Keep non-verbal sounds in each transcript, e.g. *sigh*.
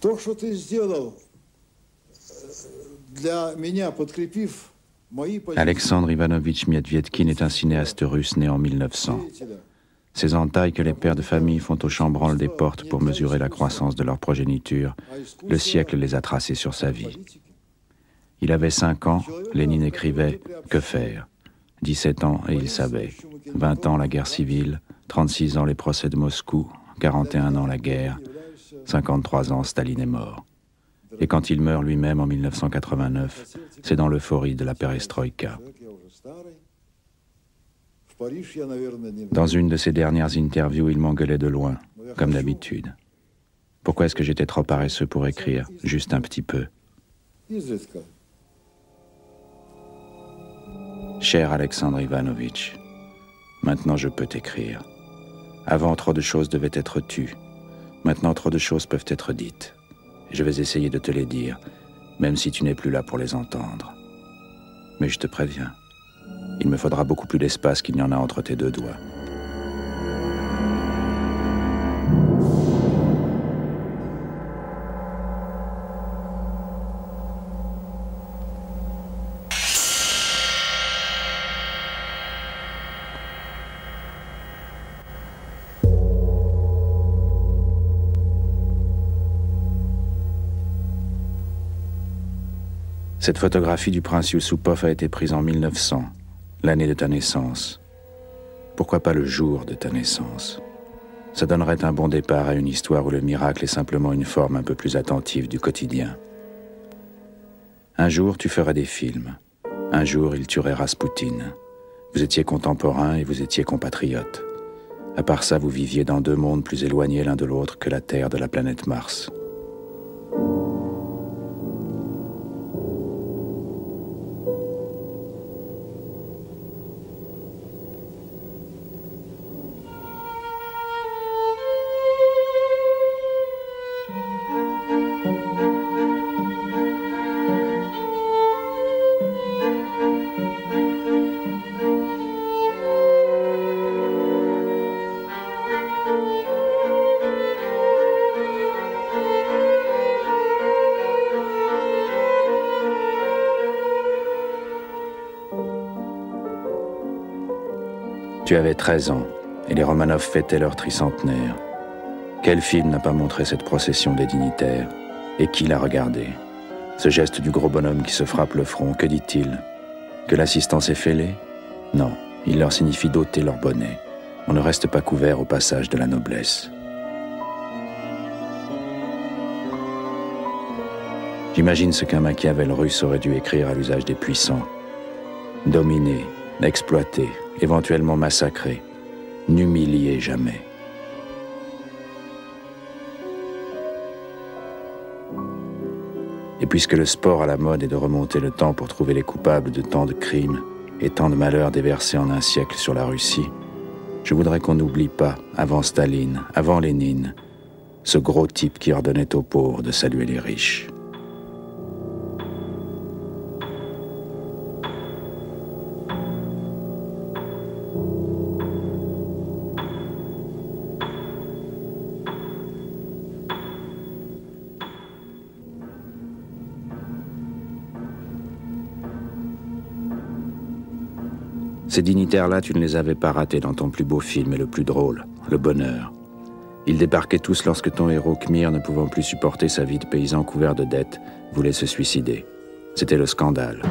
То, что ты сделал для меня, подкрепив мои позиции, Alexandre Ivanovitch Mietvietkin est un cinéaste russe né en 1900. деятеля, Ces entailles que les pères de famille font au chambranle des portes pour mesurer la croissance de leur progéniture, le siècle les a tracées sur sa vie. политики, Il avait 5 ans, Lénine écrivait Que faire 17 ans et il savait. 20 ans la guerre civile, 36 ans les procès de Moscou, 41 ans la guerre, 53 ans, Staline est mort. Et quand il meurt lui-même en 1989, c'est dans l'euphorie de la perestroïka. Dans une de ses dernières interviews, il m'engueulait de loin, comme d'habitude. Pourquoi est-ce que j'étais trop paresseux pour écrire Juste un petit peu? Cher Alexandre Ivanovitch, maintenant je peux t'écrire. Avant, trop de choses devaient être tues, Maintenant, trop de choses peuvent être dites. Je vais essayer de te les dire, même si tu n'es plus là pour les entendre. Mais je te préviens, il me faudra beaucoup plus d'espace qu'il n'y en a entre tes deux doigts. Cette photographie du prince Yusupov a été prise en 1900, l'année de ta naissance. Pourquoi pas le jour de ta naissance? Ça donnerait un bon départ à une histoire où le miracle est simplement une forme un peu plus attentive du quotidien. Un jour, tu ferais des films. Un jour, il tuerait Raspoutine. Vous étiez contemporains et vous étiez compatriotes. À part ça, vous viviez dans deux mondes plus éloignés l'un de l'autre que la Terre de la planète Mars. 13 ans et les Romanov fêtaient leur tricentenaire. Quel film n'a pas montré cette procession des dignitaires Et qui l'a regardé? Ce geste du gros bonhomme qui se frappe le front, que dit-il? Que l'assistance est fêlée? Non, il leur signifie d'ôter leur bonnet. On ne reste pas couvert au passage de la noblesse. J'imagine ce qu'un Machiavel russe aurait dû écrire à l'usage des puissants. Dominer, exploiter, éventuellement massacrer. N'humilier jamais. Et puisque le sport à la mode est de remonter le temps pour trouver les coupables de tant de crimes et tant de malheurs déversés en un siècle sur la Russie, je voudrais qu'on n'oublie pas, avant Staline, avant Lénine, ce gros type qui ordonnait aux pauvres de saluer les riches. Ces dignitaires-là, tu ne les avais pas ratés dans ton plus beau film et le plus drôle, le bonheur. Ils débarquaient tous lorsque ton héros Khmir, ne pouvant plus supporter sa vie de paysan couvert de dettes, voulait se suicider. C'était le scandale.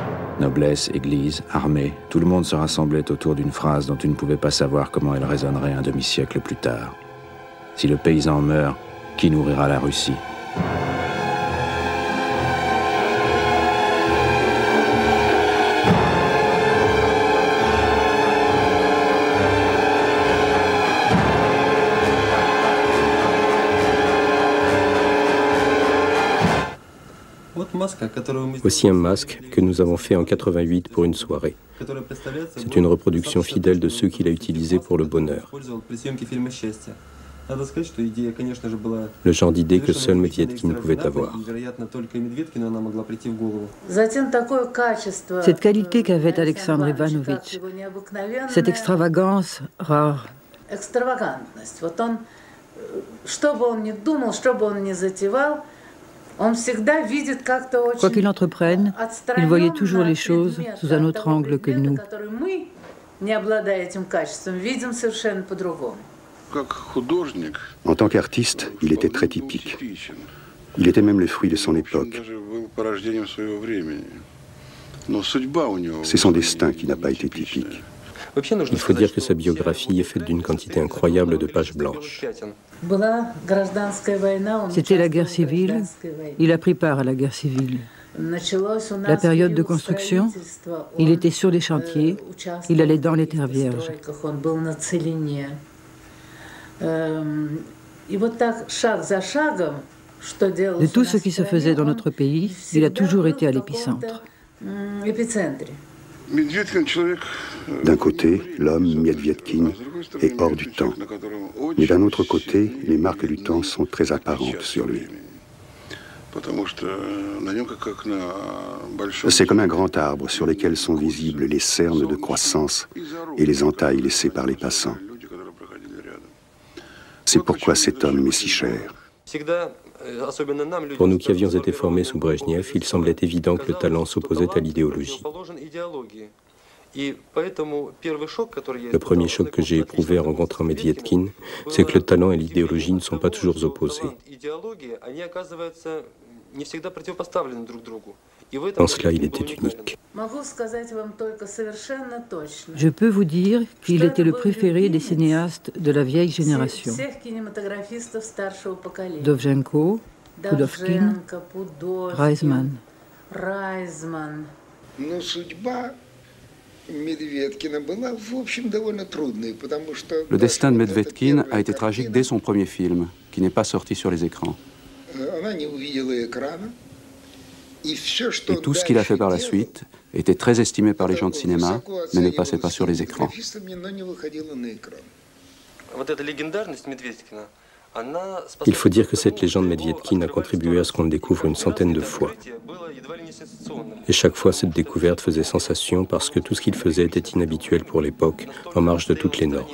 Noblesse, église, armée, tout le monde se rassemblait autour d'une phrase dont tu ne pouvais pas savoir comment elle résonnerait un demi-siècle plus tard. Si le paysan meurt, qui nourrira la Russie? Voici un masque que nous avons fait en 88 pour une soirée. C'est une reproduction fidèle de ceux qu'il a utilisés pour le bonheur. Le genre d'idée que seul Medvedkin pouvait avoir. Cette qualité qu'avait Alexandre Ivanovitch, cette extravagance rare, экстравагантность. Вот он, э, что бы он ни думал, что бы он ни затевал, Quoi qu'il entreprenne, il voyait toujours les choses sous un autre angle que nous. En tant qu'artiste, il était très typique. Il était même le fruit de son époque. C'est son destin qui n'a pas été typique. Il faut dire que sa biographie est faite d'une quantité incroyable de pages blanches. C'était la guerre civile. Il a pris part à la guerre civile. La période de construction, il était sur les chantiers, il allait dans les terres vierges. De tout ce qui se faisait dans notre pays, il a toujours été à l'épicentre. D'un côté, l'homme Medvedkin est hors du temps. Mais d'un autre côté, les marques du temps sont très apparentes sur lui. C'est comme un grand arbre sur lequel sont visibles les cernes de croissance et les entailles laissées par les passants. C'est pourquoi cet homme est si cher. Pour nous qui avions été formés sous Brezhnev, il semblait évident que le talent s'opposait à l'idéologie. Le premier choc que j'ai éprouvé en rencontrant Medvedkin, c'est que le talent et l'idéologie ne sont pas toujours opposés. En cela, il était unique. Je peux vous dire qu'il était le préféré des cinéastes de la vieille génération. Dovzhenko, Pudovkin, Reisman. Le destin de Medvedkin a été tragique dès son premier film, qui n'est pas sorti sur les écrans. Et tout ce qu'il a fait par la suite était très estimé par les gens de cinéma, mais ne passait pas sur les écrans. Il faut dire que cette légende Medvedkin a contribué à ce qu'on le découvre une centaine de fois. Et chaque fois, cette découverte faisait sensation parce que tout ce qu'il faisait était inhabituel pour l'époque, en marge de toutes les normes.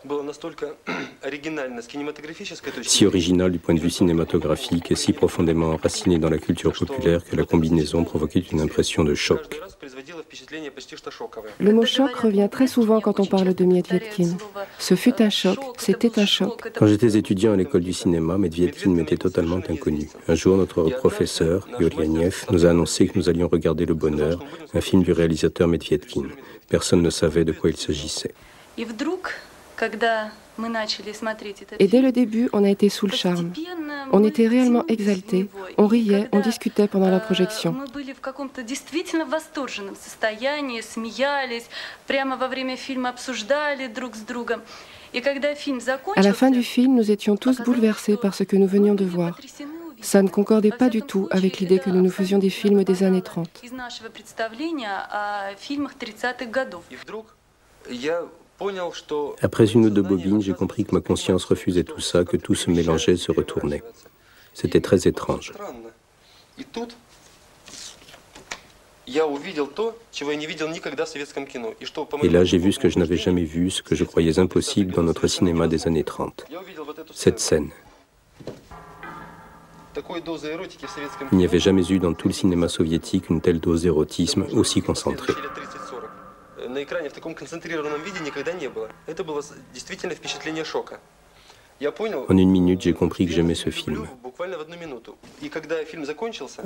*clears throat* Si original du point de vue cinématographique et si profondément enraciné dans la culture populaire que la combinaison provoquait une impression de choc. Le mot choc revient très souvent quand on parle de Medvedkin. Ce fut un choc, c'était un choc. Quand j'étais étudiant à l'école du cinéma, Medvedkin m'était totalement inconnu. Un jour, notre professeur, Yuryaniev, nous a annoncé que nous allions regarder Le Bonheur, un film du réalisateur Medvedkin. Personne ne savait de quoi il s'agissait. Et dès le début, on a été sous le charme. On était réellement exaltés, on riait, on discutait pendant la projection. À la fin du film, nous étions tous bouleversés par ce que nous venions de voir. Ça ne concordait pas du tout avec l'idée que nous nous faisions des films des années 30. Après une ou deux bobines, j'ai compris que ma conscience refusait tout ça, que tout se mélangeait, se retournait. C'était très étrange. Et là, j'ai vu ce que je n'avais jamais vu, ce que je croyais impossible dans notre cinéma des années 30. Cette scène. Il n'y avait jamais eu dans tout le cinéma soviétique une telle dose d'érotisme aussi concentrée. En une minute, j'ai compris que j'aimais ce film.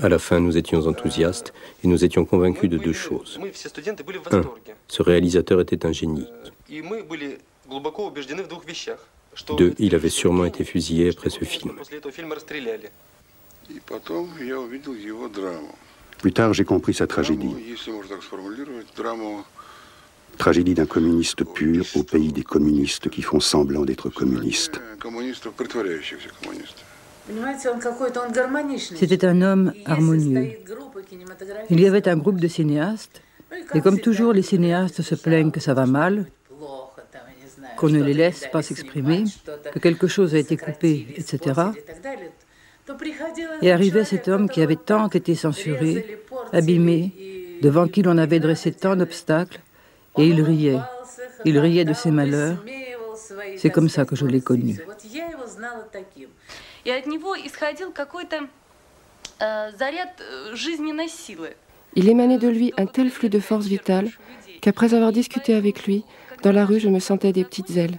À la fin, nous étions enthousiastes et nous étions convaincus de deux choses. Un, ce réalisateur était un génie. Deux, il avait sûrement été fusillé après ce film. Plus tard, j'ai compris sa tragédie. Tragédie d'un communiste pur au pays des communistes qui font semblant d'être communistes. C'était un homme harmonieux. Il y avait un groupe de cinéastes, et comme toujours, les cinéastes se plaignent que ça va mal, qu'on ne les laisse pas s'exprimer, que quelque chose a été coupé, etc. Et arrivait cet homme qui avait tant été censuré, abîmé, devant qui l'on avait dressé tant d'obstacles, et il riait. Il riait de ses malheurs. C'est comme ça que je l'ai connu. Il émanait de lui un tel flux de force vitale qu'après avoir discuté avec lui, dans la rue, je me sentais des petites ailes.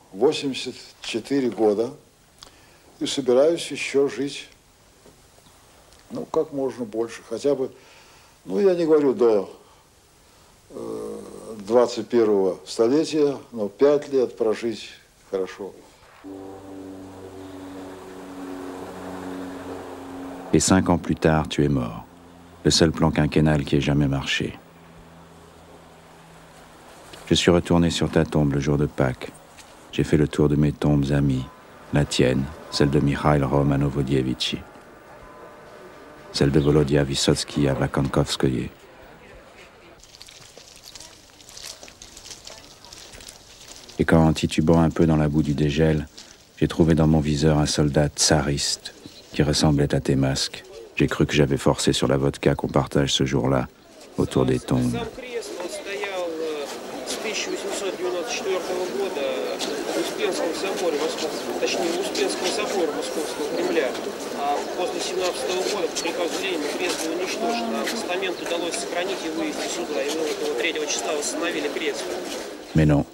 84 года и собираюсь еще жить, ну, как можно больше, хотя бы, ну, я не говорю до э, 21 столетия, но 5 лет прожить хорошо. Et cinq ans plus tard, tu es mort. Le seul plan quinquennal qui ait jamais marché. Je suis retourné sur ta tombe le jour de Pâques. J'ai fait le tour de mes tombes amies, la tienne, celle de Mikhail Romanovodievitchi, celle de Volodia Vysotsky à Vakankovskoye. Et quand, titubant un peu dans la boue du dégel, j'ai trouvé dans mon viseur un soldat tsariste qui ressemblait à tes masques. J'ai cru que j'avais forcé sur la vodka qu'on partage ce jour-là, autour des tombes. Mais non,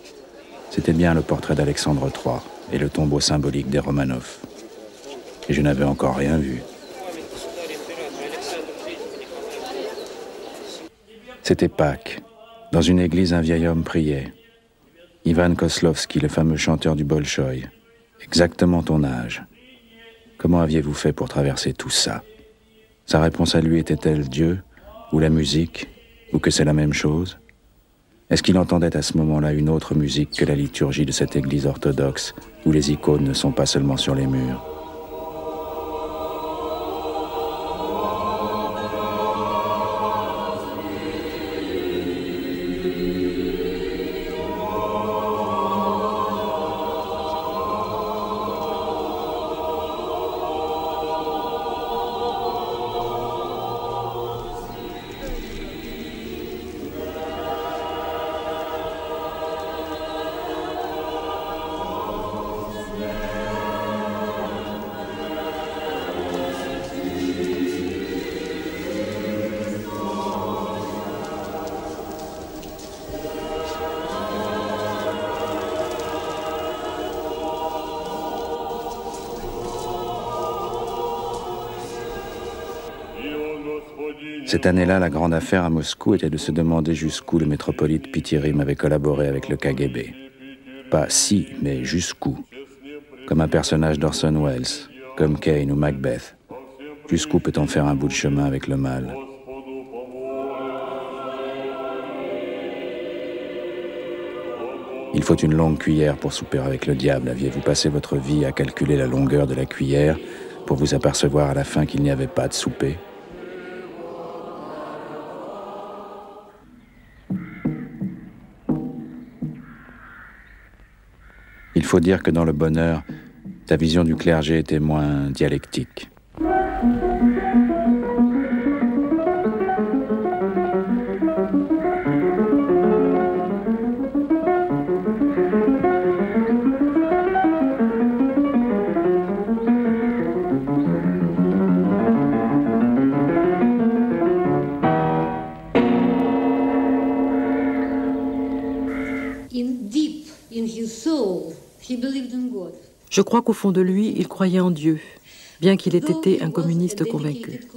c'était bien le portrait d'Alexandre III et le tombeau symbolique des Romanov et je n'avais encore rien vu. C'était Pâques. Dans une église, un vieil homme priait. Ivan Koslovski, le fameux chanteur du Bolchoï. Exactement ton âge. Comment aviez-vous fait pour traverser tout ça? Sa réponse à lui était-elle Dieu Ou la musique Ou que c'est la même chose? Est-ce qu'il entendait à ce moment-là une autre musique que la liturgie de cette église orthodoxe, où les icônes ne sont pas seulement sur les murs? Cette année-là, la grande affaire à Moscou était de se demander jusqu'où le métropolite Pitirim avait collaboré avec le KGB. Pas si, mais jusqu'où. Comme un personnage d'Orson Welles, comme Kane ou Macbeth. Jusqu'où peut-on faire un bout de chemin avec le mal? Il faut une longue cuillère pour souper avec le diable. Aviez-vous passé votre vie à calculer la longueur de la cuillère pour vous apercevoir à la fin qu'il n'y avait pas de souper? Il faut dire que dans le bonheur, ta vision du clergé était moins dialectique. Crois qu'au fond de lui, il croyait en Dieu, bien qu'il ait été un communiste convaincu.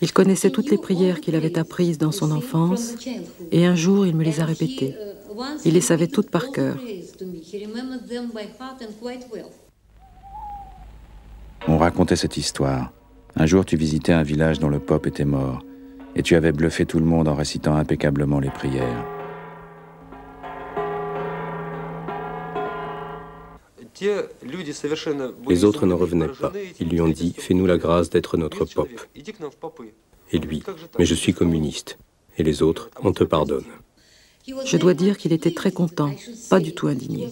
Il connaissait toutes les prières qu'il avait apprises dans son enfance, et un jour il me les a répétées. Il les savait toutes par cœur. On racontait cette histoire. Un jour, tu visitais un village dont le pop était mort. et tu avais bluffé tout le monde en récitant impeccablement les prières. Les autres n'en revenaient pas. Ils lui ont dit Fais-nous la grâce d'être notre pop. Et lui Mais je suis communiste. Et les autres On te pardonne. Je dois dire qu'il était très content, pas du tout indigné.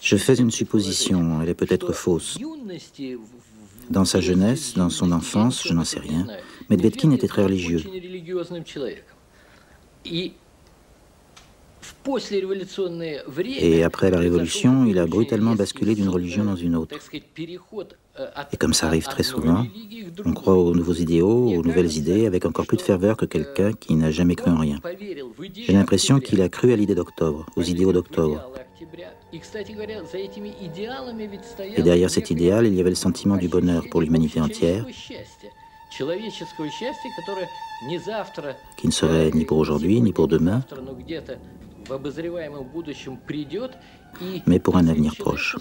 Je fais une supposition, elle est peut-être fausse. Dans sa jeunesse, dans son enfance, je n'en sais rien, Medvedkin était très religieux. Et après la Révolution, il a brutalement basculé d'une religion dans une autre. Et comme ça arrive très souvent, on croit aux nouveaux idéaux, aux nouvelles idées, avec encore plus de ferveur que quelqu'un qui n'a jamais cru en rien. J'ai l'impression qu'il a cru à l'idée d'octobre, aux idéaux d'octobre. Et derrière cet idéal, il y avait le sentiment du bonheur pour l'humanité entière, qui ne serait ni pour aujourd'hui, ni pour demain, mais pour un avenir proche.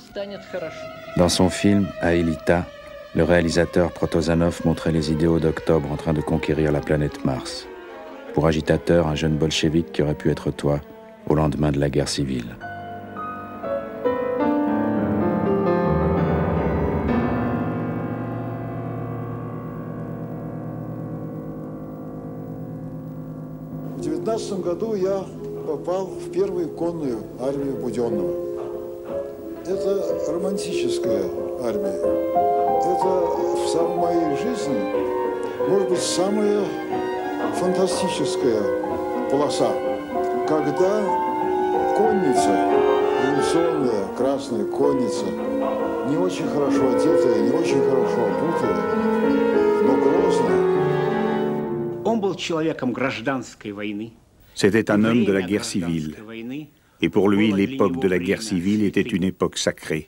Dans son film Aelita, le réalisateur Protozanov montrait les idéaux d'octobre en train de conquérir la planète Mars. Pour agitateur, un jeune bolchevique qui aurait pu être toi au lendemain de la guerre civile. Попал в первую конную армию Буденного. Это романтическая армия. Это в самой моей жизни, может быть, самая фантастическая полоса, когда конница, революционная красная конница, не очень хорошо одетая, не очень хорошо обутая, но грозная. Он был человеком гражданской войны. C'était un homme de la guerre civile. Et pour lui, l'époque de la guerre civile était une époque sacrée,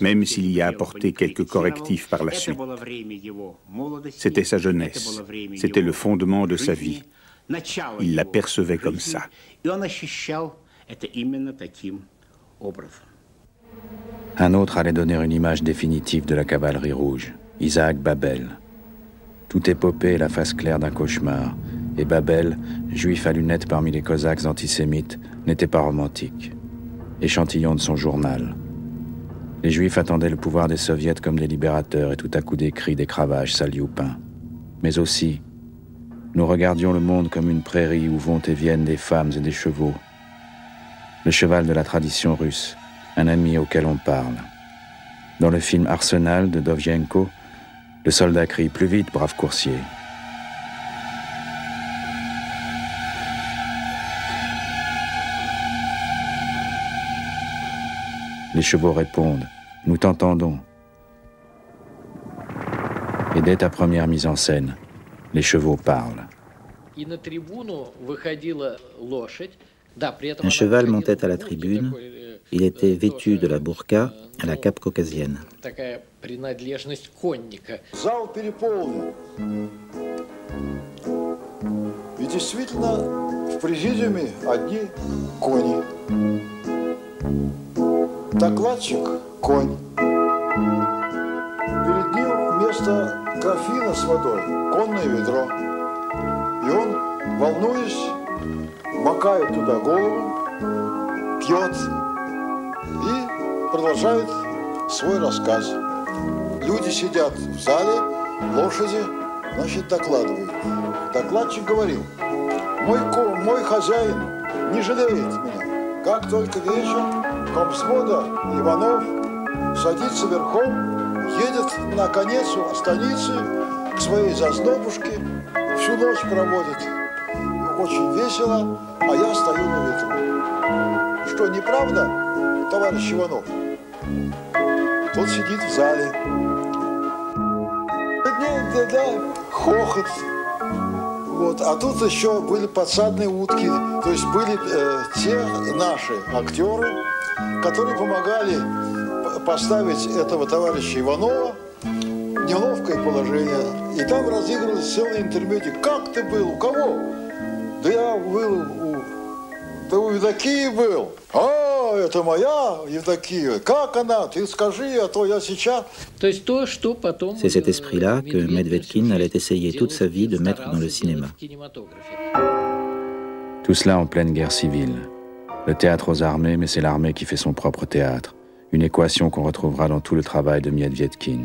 même s'il y a apporté quelques correctifs par la suite. C'était sa jeunesse, c'était le fondement de sa vie. Il la percevait comme ça. Un autre allait donner une image définitive de la cavalerie rouge, Isaac Babel. Tout épopée la face claire d'un cauchemar, et Babel, juif à lunettes parmi les Cosaques antisémites, n'était pas romantique. Échantillon de son journal. Les Juifs attendaient le pouvoir des Soviets comme des libérateurs et tout à coup des cris, des cravages, salioupins. Mais aussi, nous regardions le monde comme une prairie où vont et viennent des femmes et des chevaux. Le cheval de la tradition russe, un ami auquel on parle. Dans le film Arsenal de Dovzhenko, le soldat crie Plus vite, brave coursier. Les chevaux répondent Nous t'entendons. Et dès ta première mise en scène, les chevaux parlent. Un cheval montait à la tribune. Il était vêtu de la burqa à la cape caucasienne. Докладчик – конь. Перед ним вместо графина с водой конное ведро. И он, волнуясь, макает туда голову, пьет и продолжает свой рассказ. Люди сидят в зале, лошади, значит, докладывают. Докладчик говорил, мой, мой хозяин не жалеет меня. Как только вечер комсвода Иванов садится верхом, едет на конец станицы к своей зазнобушке, всю ночь проводит. Очень весело, а я стою на ветру. Что, неправда, товарищ Иванов? Тот сидит в зале. Да, да, хохот. Вот. А тут еще были подсадные утки, то есть были э, те наши актеры, которые помогали поставить этого товарища Иванова в неловкое положение. И там разыгрывалось целый интермедий. Как ты был? У кого? Да я был у... Да у Евдокии был. А, это моя Евдокия, как она, ты скажи, а то я сейчас... C'est cet esprit-là que Medvedkin allait essayer toute sa vie de mettre dans le cinéma. Tout cela en pleine guerre civile. Le théâtre aux armées, mais c'est l'armée qui fait son propre théâtre. Une équation qu'on retrouvera dans tout le travail de Medvedkin.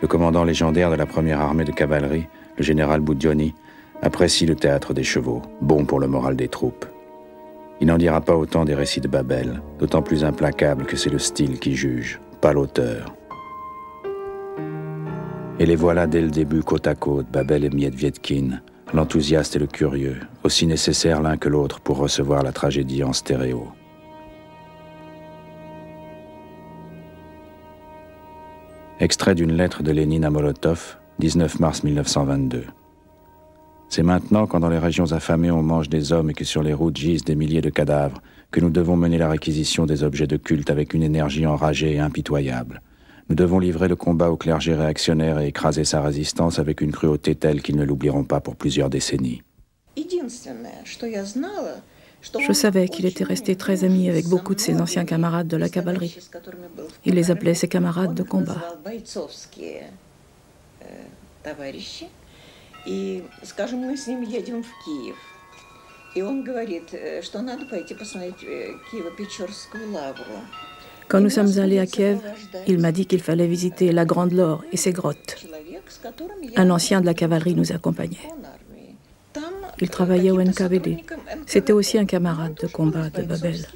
Le commandant légendaire de la première armée de cavalerie, le général Boudioni, apprécie le théâtre des chevaux, bon pour le moral des troupes. Il n'en dira pas autant des récits de Babel, d'autant plus implacable que c'est le style qui juge, pas l'auteur. Et les voilà dès le début côte à côte, Babel et Miedvietkin, l'enthousiaste et le curieux, aussi nécessaires l'un que l'autre pour recevoir la tragédie en stéréo. Extrait d'une lettre de Lénine à Molotov, 19 mars 1922. C'est maintenant, quand dans les régions affamées on mange des hommes et que sur les routes gisent des milliers de cadavres, que nous devons mener la réquisition des objets de culte avec une énergie enragée et impitoyable. Nous devons livrer le combat au clergé réactionnaire et écraser sa résistance avec une cruauté telle qu'ils ne l'oublieront pas pour plusieurs décennies. Je savais qu'il était resté très ami avec beaucoup de ses anciens camarades de la cavalerie. Il les appelait ses camarades de combat. Quand nous sommes allés à Kiev, il m'a dit qu'il fallait visiter la Grande Laure et ses grottes. Un ancien de la cavalerie nous accompagnait. Il travaillait au NKVD. C'était aussi un camarade de combat de Babel.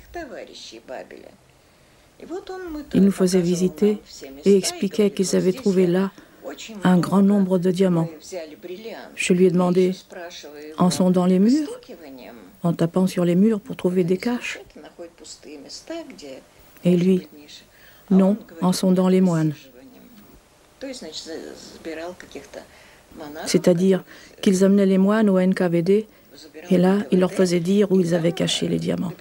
Il nous faisait visiter et expliquait qu'ils avaient trouvé là un grand nombre de diamants. Je lui ai demandé, en sondant les murs, en tapant sur les murs pour trouver des caches Et lui, non, en sondant les moines. C'est-à-dire qu'ils amenaient les moines au NKVD et là, il leur faisait dire où ils avaient caché les diamants.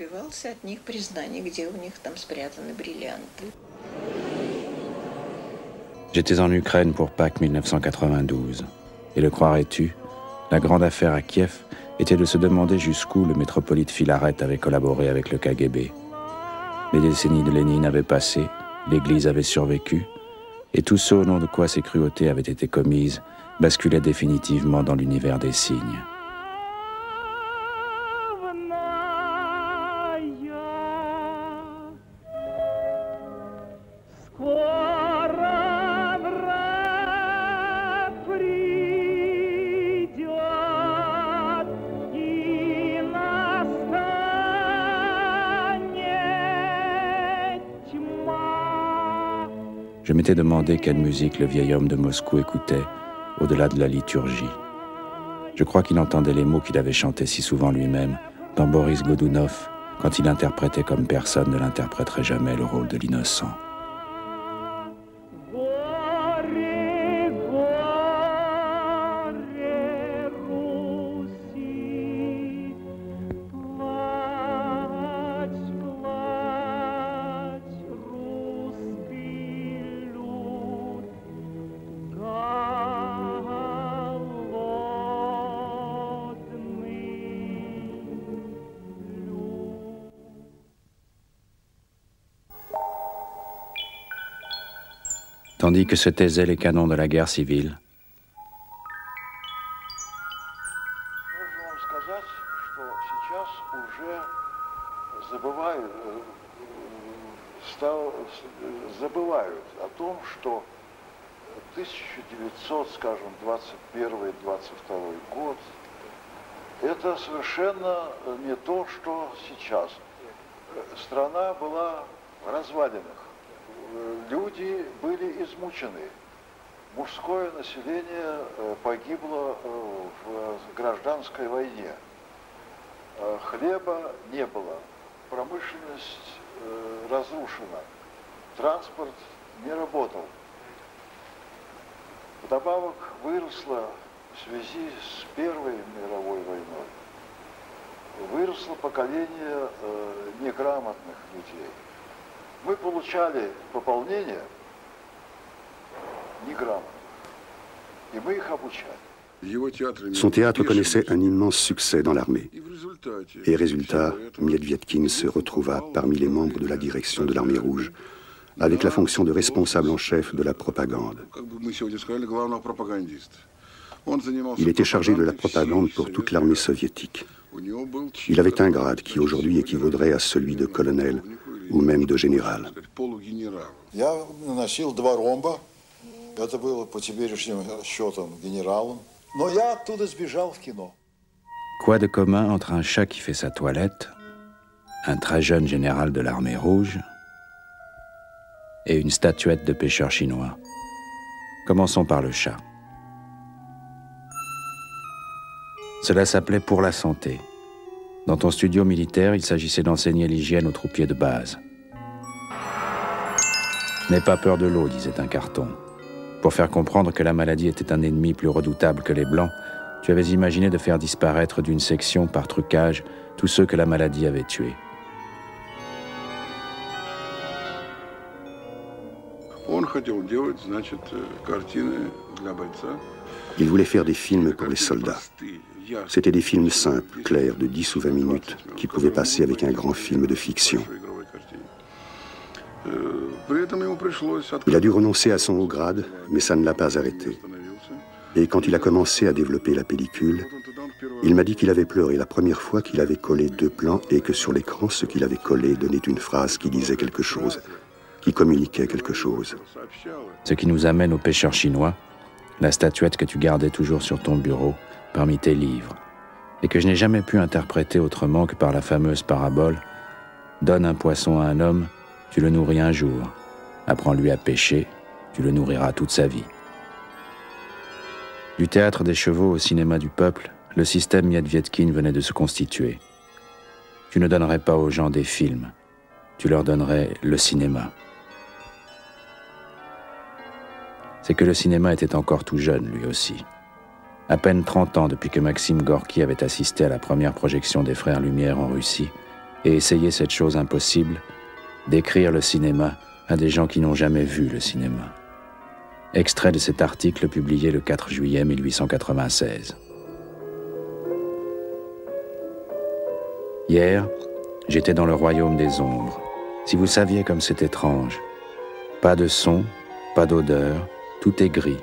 J'étais en Ukraine pour Pâques 1992. Et le croirais-tu, la grande affaire à Kiev était de se demander jusqu'où le métropolite Filaret avait collaboré avec le KGB. Les décennies de Lénine avaient passé, l'Église avait survécu, et tout ce au nom de quoi ces cruautés avaient été commises basculait définitivement dans l'univers des signes. M'étais demandé quelle musique le vieil homme de Moscou écoutait au-delà de la liturgie. Je crois qu'il entendait les mots qu'il avait chantés si souvent lui-même dans Boris Godunov quand il interprétait comme personne ne l'interpréterait jamais le rôle de l'innocent. Tandis que se taisaient les canons de la guerre civile. забывают о том, что 1900, скажем, 21-22 год, это совершенно не то, что сейчас. Страна была в развалинах. Измучены. Мужское население погибло в гражданской войне. Хлеба не было. Промышленность разрушена. Транспорт не работал. Вдобавок выросло в связи с Первой мировой войной, выросло поколение неграмотных людей – мы получали пополнение Son théâtre connaissait un immense succès dans l'armée. Et résultat, Mietvietkin se retrouva parmi les membres de la direction de l'armée rouge, avec la fonction de responsable en chef de la propagande. Il était chargé de la propagande pour toute l'armée soviétique. Il avait un grade qui aujourd'hui équivaudrait à celui de colonel ou même de général. Quoi de commun entre un chat qui fait sa toilette, un très jeune général de l'armée rouge et une statuette de pêcheur chinois? Commençons par le chat. Cela s'appelait Pour la santé. Dans ton studio militaire, il s'agissait d'enseigner l'hygiène aux troupiers de base. N'aie pas peur de l'eau, disait un carton. Pour faire comprendre que la maladie était un ennemi plus redoutable que les blancs, tu avais imaginé de faire disparaître d'une section par trucage tous ceux que la maladie avait tués. Il voulait faire des films pour les soldats. C'était des films simples, clairs, de 10 ou 20 minutes, qui pouvaient passer avec un grand film de fiction. Il a dû renoncer à son haut grade, mais ça ne l'a pas arrêté. Et quand il a commencé à développer la pellicule, il m'a dit qu'il avait pleuré la première fois qu'il avait collé deux plans et que sur l'écran, ce qu'il avait collé donnait une phrase qui disait quelque chose, qui communiquait quelque chose. Ce qui nous amène au pêcheur chinois, la statuette que tu gardais toujours sur ton bureau, parmi tes livres, et que je n'ai jamais pu interpréter autrement que par la fameuse parabole Donne un poisson à un homme, tu le nourris un jour. Apprends-lui à pêcher, tu le nourriras toute sa vie. Du théâtre des chevaux au cinéma du peuple, le système Mietvietkin venait de se constituer. Tu ne donnerais pas aux gens des films, tu leur donnerais le cinéma. C'est que le cinéma était encore tout jeune, lui aussi. À peine 30 ans depuis que Maxime Gorky avait assisté à la première projection des Frères Lumière en Russie et essayé cette chose impossible, d'écrire le cinéma à des gens qui n'ont jamais vu le cinéma. Extrait de cet article publié le 4 juillet 1896. Hier, j'étais dans le royaume des ombres. Si vous saviez comme c'est étrange. Pas de son, pas d'odeur, tout est gris.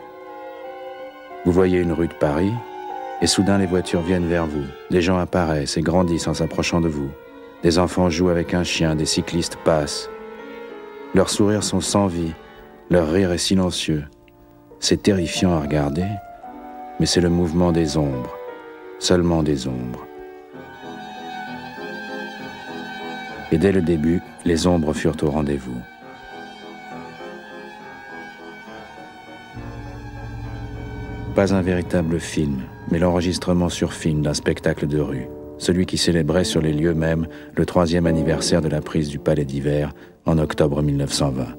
Vous voyez une rue de Paris, et soudain les voitures viennent vers vous. Des gens apparaissent et grandissent en s'approchant de vous. Des enfants jouent avec un chien, des cyclistes passent. Leurs sourires sont sans vie, leur rire est silencieux. C'est terrifiant à regarder, mais c'est le mouvement des ombres, seulement des ombres. Et dès le début, les ombres furent au rendez-vous. Pas un véritable film, mais l'enregistrement sur film d'un spectacle de rue, celui qui célébrait sur les lieux mêmes le troisième anniversaire de la prise du Palais d'hiver en octobre 1920.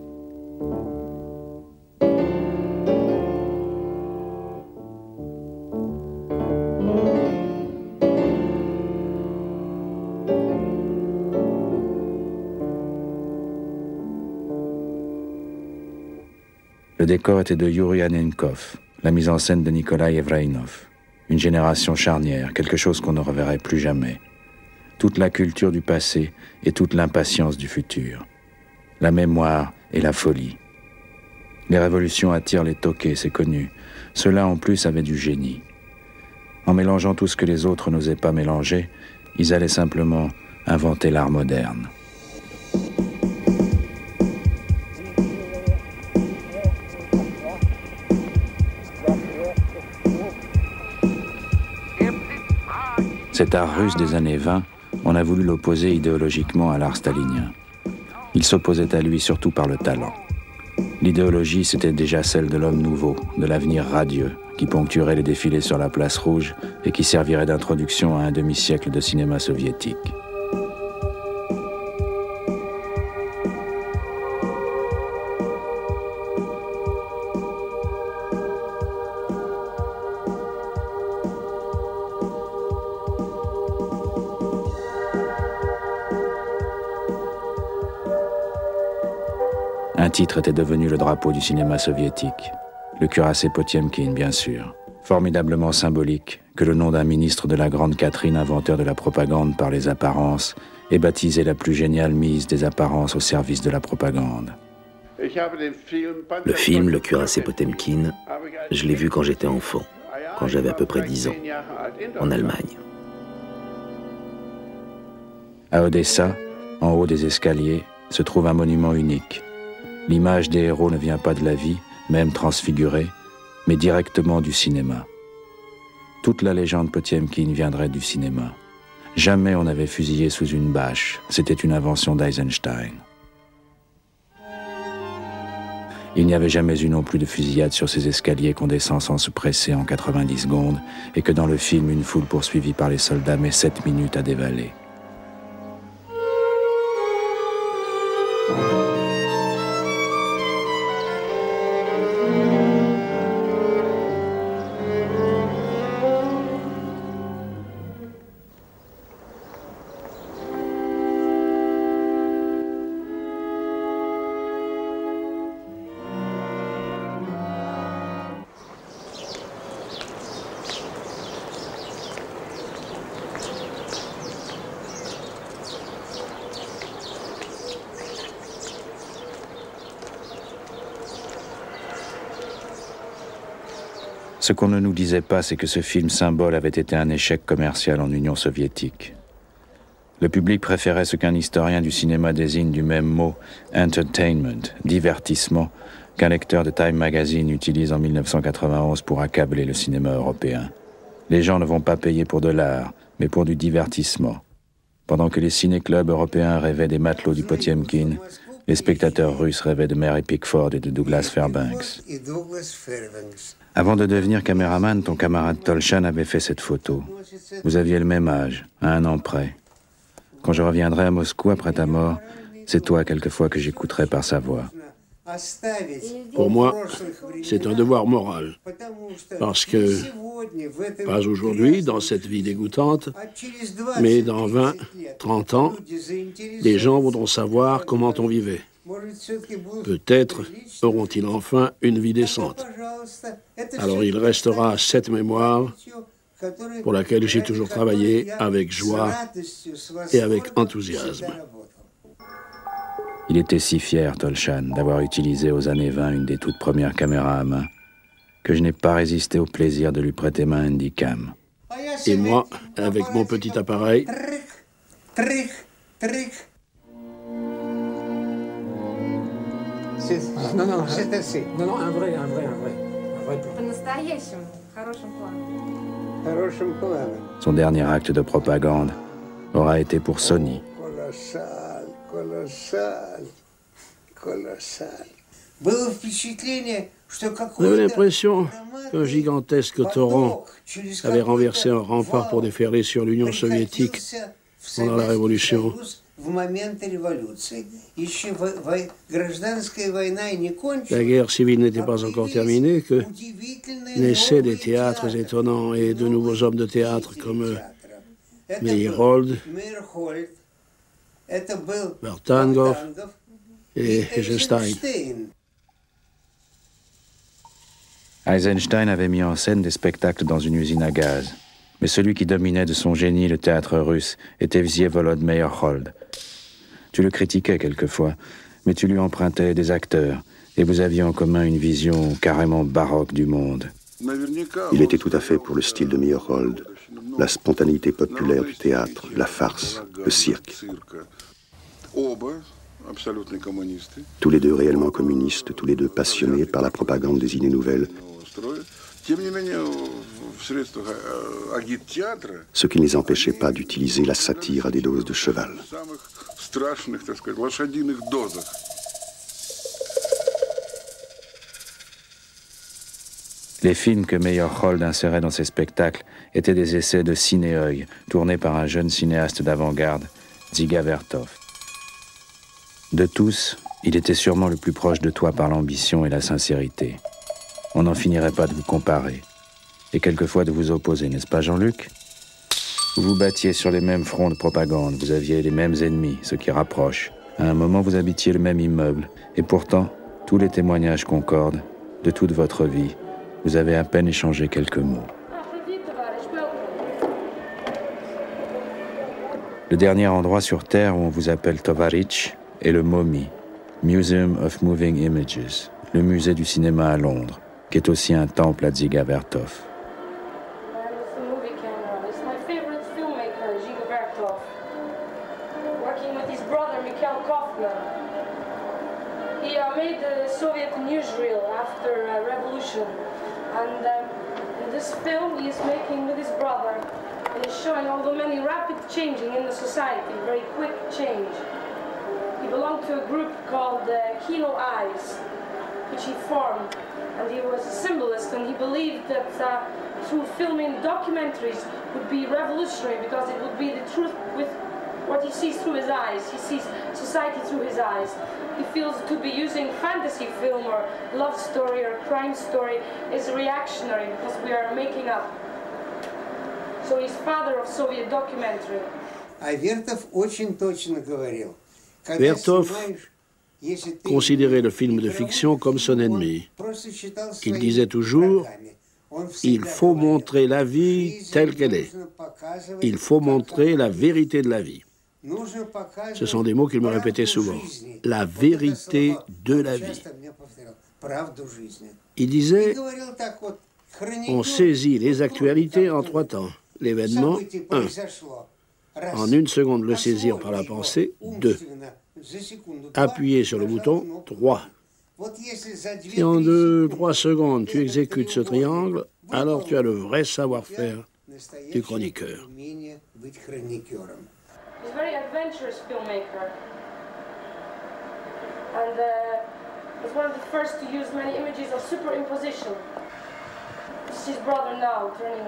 Le décor était de Yuri Anenkov, la mise en scène de Nikolai Evrainov. Une génération charnière, quelque chose qu'on ne reverrait plus jamais. Toute la culture du passé et toute l'impatience du futur. La mémoire et la folie. Les révolutions attirent les toqués, c'est connu. Ceux-là en plus avaient du génie. En mélangeant tout ce que les autres n'osaient pas mélanger, ils allaient simplement inventer l'art moderne. Cet art russe des années 20, on a voulu l'opposer idéologiquement à l'art stalinien. Il s'opposait à lui surtout par le talent. L'idéologie, c'était déjà celle de l'homme nouveau, de l'avenir radieux, qui ponctuerait les défilés sur la place rouge et qui servirait d'introduction à un demi-siècle de cinéma soviétique. Titre était devenu le drapeau du cinéma soviétique. Le cuirassé Potiemkin, bien sûr. Formidablement symbolique que le nom d'un ministre de la Grande Catherine, inventeur de la propagande par les apparences, ait baptisé la plus géniale mise des apparences au service de la propagande. Le film Le cuirassé Potemkin, je l'ai vu quand j'étais enfant, quand j'avais à peu près 10 ans, en Allemagne. À Odessa, en haut des escaliers, se trouve un monument unique. L'image des héros ne vient pas de la vie, même transfigurée, mais directement du cinéma. Toute la légende Potiemkin viendrait du cinéma. Jamais on n'avait fusillé sous une bâche, c'était une invention d'Eisenstein. Il n'y avait jamais eu non plus de fusillade sur ces escaliers qu'on descend sans se presser en 90 secondes, et que dans le film, une foule poursuivie par les soldats met 7 minutes à dévaler. Ce qu'on ne nous disait pas, c'est que ce film symbole avait été un échec commercial en Union soviétique. Le public préférait ce qu'un historien du cinéma désigne du même mot, entertainment, divertissement, qu'un lecteur de Time Magazine utilise en 1991 pour accabler le cinéma européen. Les gens ne vont pas payer pour de l'art, mais pour du divertissement. Pendant que les ciné-clubs européens rêvaient des matelots du Potiemkin, les spectateurs russes rêvaient de Mary Pickford et de Douglas Fairbanks. Avant de devenir caméraman, ton camarade Tolchan avait fait cette photo. Vous aviez le même âge, à un an près. Quand je reviendrai à Moscou après ta mort, c'est toi quelquefois que j'écouterai par sa voix. Pour moi, c'est un devoir moral. Parce que, pas aujourd'hui, dans cette vie dégoûtante, mais dans 20, 30 ans, les gens voudront savoir comment on vivait. Peut-être auront-ils enfin une vie décente. Alors il restera cette mémoire pour laquelle j'ai toujours travaillé avec joie et avec enthousiasme. Il était si fier, Tolchan, d'avoir utilisé aux années 20 une des toutes premières caméras à main, que je n'ai pas résisté au plaisir de lui prêter ma handicam. Et moi, avec mon petit appareil, Non, non, non, non, un vrai, un vrai, un vrai. Un vrai plan. Son dernier acte de propagande aura été pour Sony. Colossal, colossal, colossal. J'avais l'impression qu'un gigantesque torrent avait renversé un rempart pour déferler sur l'Union soviétique pendant la Révolution. La guerre civile n'était pas encore terminée que naissaient des théâtres étonnants et de nouveaux hommes de théâtre comme Meyerhold, Bertangov et Eisenstein. Eisenstein avait mis en scène des spectacles dans une usine à gaz mais celui qui dominait de son génie le théâtre russe était Vsievolod Meyerhold. Tu le critiquais quelquefois, mais tu lui empruntais des acteurs, et vous aviez en commun une vision carrément baroque du monde. Il était tout à fait pour le style de Meyerhold, la spontanéité populaire du théâtre, la farce, le cirque. Tous les deux réellement communistes, tous les deux passionnés par la propagande des idées nouvelles, ce qui ne les empêchait pas d'utiliser la satire à des doses de cheval. Les films que Meyerhold insérait dans ses spectacles étaient des essais de ciné tournés par un jeune cinéaste d'avant-garde, Ziga Vertov. De tous, il était sûrement le plus proche de toi par l'ambition et la sincérité. On n'en finirait pas de vous comparer et quelquefois de vous opposer, n'est-ce pas Jean-Luc? Vous vous battiez sur les mêmes fronts de propagande, vous aviez les mêmes ennemis, ce qui rapproche. À un moment, vous habitiez le même immeuble, et pourtant, tous les témoignages concordent de toute votre vie Vous avez à peine échangé quelques mots. Le dernier endroit sur Terre où on vous appelle Tovarich est le MoMI, Museum of Moving Images, le musée du cinéma à Londres, qui est aussi un temple à Dziga Vertov. Changing in the society, very quick change. He belonged to a group called uh, Kino Eyes, which he formed, and he was a symbolist, and he believed that uh, through filming documentaries would be revolutionary because it would be the truth with what he sees through his eyes. He sees society through his eyes. He feels to be using fantasy film or love story or crime story is reactionary because we are making up so he's father of Soviet documentary. Vertov considérait le film de fiction comme son ennemi. Il disait toujours il faut montrer la vie telle qu'elle est. Il faut montrer la vérité de la vie. Ce sont des mots qu'il me répétait souvent. La vérité de la vie. Il disait, on saisit les actualités en trois temps l'événement 1. En une seconde, le saisir par la pensée 2. Appuyer sur le bouton 3. Si en 2-3 secondes tu exécutes ce triangle, alors tu as le vrai savoir-faire du chroniqueur. And uh, one of the first to use many images of superimposition. This is his brother now turning.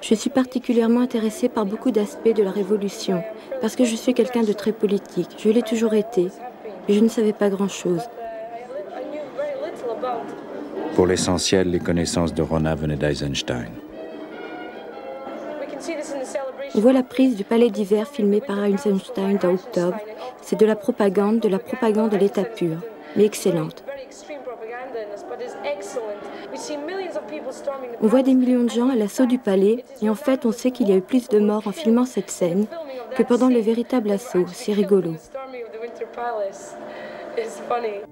Je suis particulièrement intéressée par beaucoup d'aspects de la Révolution, parce que je suis quelqu'un de très politique. Je l'ai toujours été, mais je ne savais pas grand-chose. Pour l'essentiel, les connaissances de Rona venaient d'Eisenstein. On voit la prise du palais d'hiver filmée par Eisenstein dans octobre. C'est de la propagande, de la propagande de l'état pur, mais excellente. On voit des millions de gens à l'assaut du palais et en fait on sait qu'il y a eu plus de morts en filmant cette scène que pendant le véritable assaut. C'est rigolo.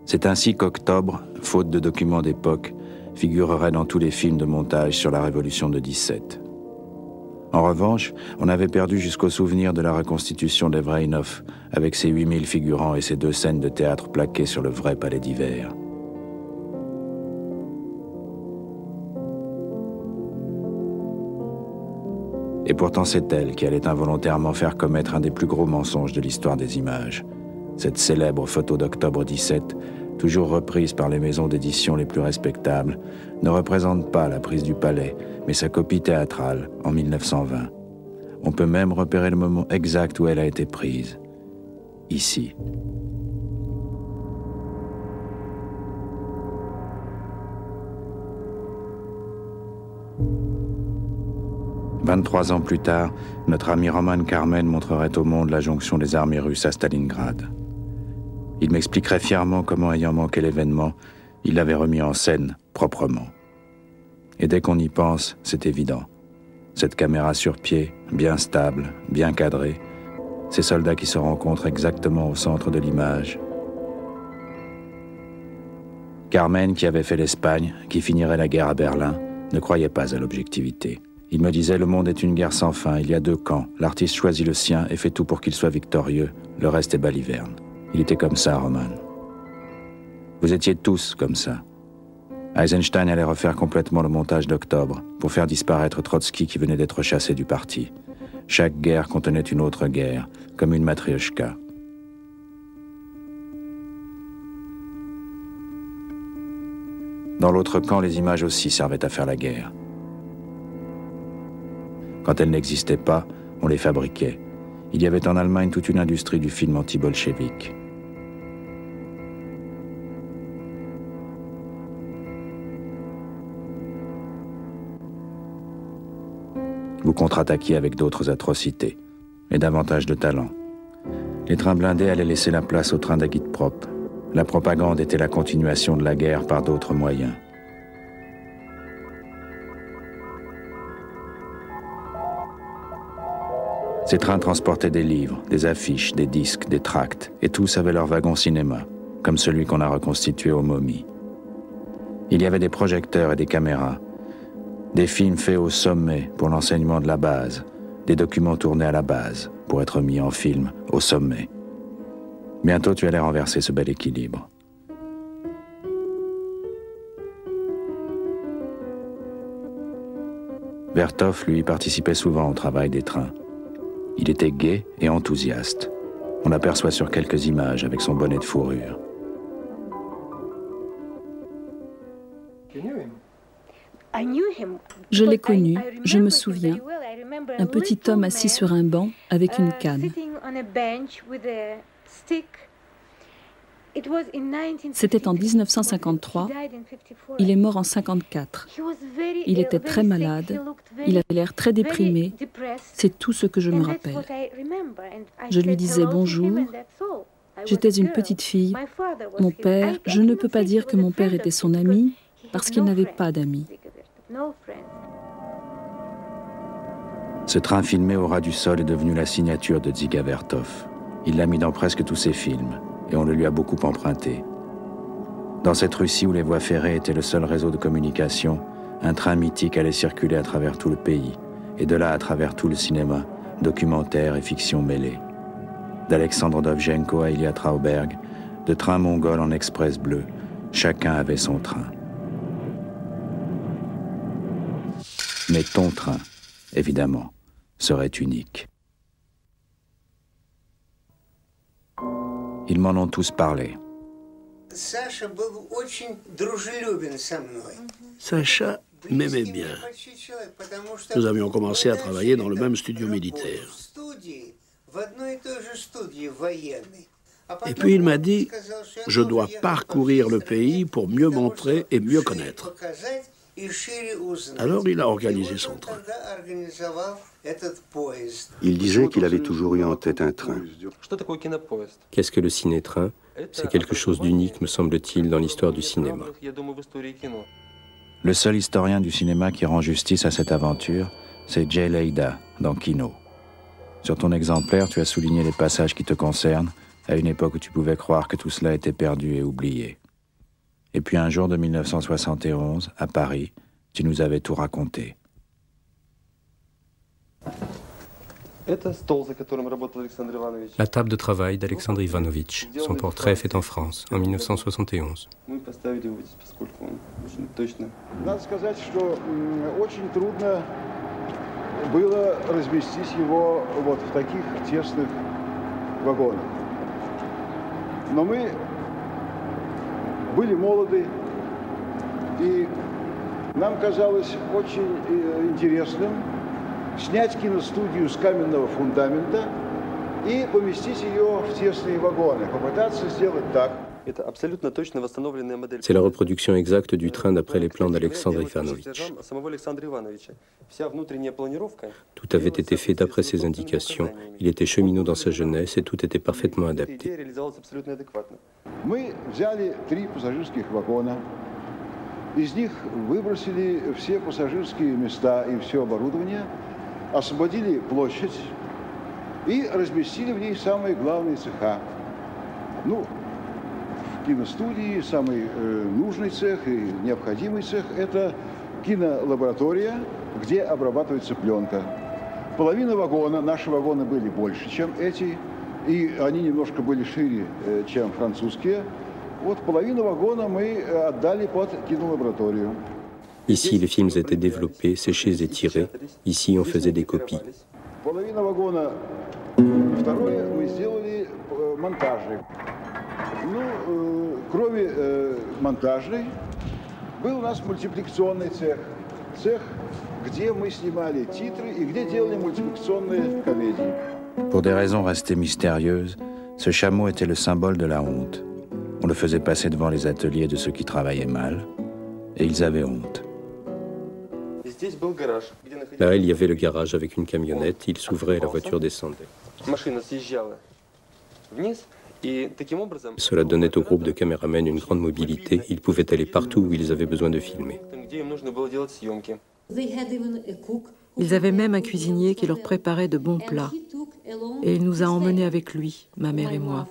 C'est ainsi qu'Octobre, faute de documents d'époque, figurerait dans tous les films de montage sur la Révolution de 17. En revanche, on avait perdu jusqu'au souvenir de la reconstitution d'Evrainov, avec ses 8000 figurants et ses deux scènes de théâtre plaquées sur le vrai palais d'hiver. Et pourtant c'est elle qui allait involontairement faire commettre un des plus gros mensonges de l'histoire des images. Cette célèbre photo d'octobre 17, toujours reprise par les maisons d'édition les plus respectables, ne représente pas la prise du palais, mais sa copie théâtrale en 1920. On peut même repérer le moment exact où elle a été prise. Ici. 23 ans plus tard, notre ami Roman Carmen montrerait au monde la jonction des armées russes à Stalingrad. Il m'expliquerait fièrement comment, ayant manqué l'événement, il l'avait remis en scène proprement. Et dès qu'on y pense, c'est évident. Cette caméra sur pied, bien stable, bien cadrée, ces soldats qui se rencontrent exactement au centre de l'image. Carmen, qui avait fait l'Espagne, qui finirait la guerre à Berlin, ne croyait pas à l'objectivité. Il me disait, le monde est une guerre sans fin, il y a deux camps. L'artiste choisit le sien et fait tout pour qu'il soit victorieux. Le reste est baliverne. Il était comme ça, Roman. Vous étiez tous comme ça. Eisenstein allait refaire complètement le montage d'octobre pour faire disparaître Trotsky qui venait d'être chassé du parti. Chaque guerre contenait une autre guerre, comme une matrioshka. Dans l'autre camp, les images aussi servaient à faire la guerre. Quand elles n'existaient pas, on les fabriquait. Il y avait en Allemagne toute une industrie du film anti-bolchevique. Vous contre-attaquiez avec d'autres atrocités, et davantage de talent. Les trains blindés allaient laisser la place aux trains d'agite propre. La propagande était la continuation de la guerre par d'autres moyens. Ces trains transportaient des livres, des affiches, des disques, des tracts, et tous avaient leur wagon cinéma, comme celui qu'on a reconstitué aux momies. Il y avait des projecteurs et des caméras, des films faits au sommet pour l'enseignement de la base, des documents tournés à la base pour être mis en film au sommet. Bientôt tu allais renverser ce bel équilibre. Vertov, lui, participait souvent au travail des trains. Il était gai et enthousiaste. On l'aperçoit sur quelques images avec son bonnet de fourrure. Je l'ai connu, je me souviens. Un petit homme assis sur un banc avec une canne. C'était en 1953. Il est mort en 54. Il était très malade. Il avait l'air très déprimé. C'est tout ce que je me rappelle. Je lui disais bonjour. J'étais une petite fille. Mon père, je ne peux pas dire que mon père était son ami parce qu'il n'avait pas d'amis. Ce train filmé au ras du sol est devenu la signature de Dziga Vertov. Il l'a mis dans presque tous ses films et on le lui a beaucoup emprunté. Dans cette Russie où les voies ferrées étaient le seul réseau de communication, un train mythique allait circuler à travers tout le pays, et de là à travers tout le cinéma, documentaire et fiction mêlés. D'Alexandre Dovzhenko à Ilya Trauberg, de train mongol en express bleu, chacun avait son train. Mais ton train, évidemment, serait unique. Ils m'en ont tous parlé. Sacha m'aimait bien. Nous avions commencé à travailler dans le même studio militaire. Et puis il m'a dit, je dois parcourir le pays pour mieux montrer et mieux connaître. Alors il a organisé son train. Il disait qu'il avait toujours eu en tête un train. Qu'est-ce que le ciné-train? C'est quelque chose d'unique, me semble-t-il, dans l'histoire du cinéma. Le seul historien du cinéma qui rend justice à cette aventure, c'est Jay Leida dans Kino. Sur ton exemplaire, tu as souligné les passages qui te concernent, à une époque où tu pouvais croire que tout cela était perdu et oublié. Et puis un jour de 1971, à Paris, tu nous avais tout raconté. La table de travail d'Alexandre Ivanovitch. Son portrait fait en France en 1971. было разместить его вот в таких тесных вагонах. Но мы были молоды, и нам казалось очень интересным снять киностудию с каменного фундамента и поместить ее в тесные вагоны, попытаться сделать так, C'est la reproduction exacte du train d'après les plans d'Alexandre Ivanovitch. Tout avait été fait d'après ses indications. Il était cheminot dans sa jeunesse et tout était parfaitement adapté. Мы взяли три пассажирских вагона. Из них выбросили все пассажирские места и все оборудование, освободили площадь и разместили в ней самые главные цеха. Ну, киностудии самый э, нужный цех и необходимый цех – это кинолаборатория, где обрабатывается пленка. Половина вагона, наши вагоны были больше, чем эти, и они немножко были шире, э, чем французские. Вот половину вагона мы отдали под кинолабораторию. Ici, les films étaient développés, séchés et tirés. Ici, on faisait des copies. Pour des raisons restées mystérieuses, ce chameau était le symbole de la honte. On le faisait passer devant les ateliers de ceux qui travaillaient mal, et ils avaient honte. Là, il y avait le garage avec une camionnette, il s'ouvrait et la voiture descendait. Cela donnait au groupe de caméramens une grande mobilité. Ils pouvaient aller partout où ils avaient besoin de filmer. Ils avaient même un cuisinier qui leur préparait de bons plats. Et il nous a emmenés avec lui, ma mère et moi.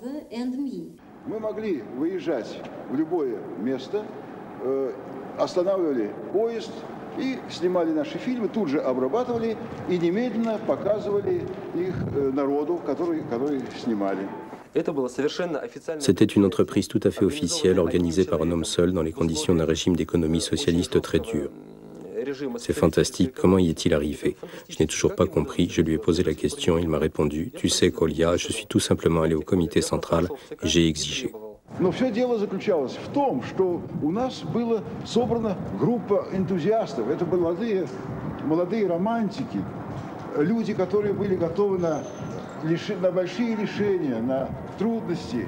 и снимали наши фильмы, тут же обрабатывали и немедленно показывали их народу, который, который снимали. C'était une entreprise tout à fait officielle organisée par un homme seul dans les conditions d'un régime d'économie socialiste très dur. C'est fantastique, comment y est-il arrivé Je n'ai toujours pas compris, je lui ai posé la question, il m'a répondu, tu sais Kolia, je suis tout simplement allé au comité central et j'ai exigé. Но все дело заключалось в том, что у нас была собрана группа энтузиастов. Это были молодые, молодые романтики, люди, которые были готовы на, на большие решения, на трудности.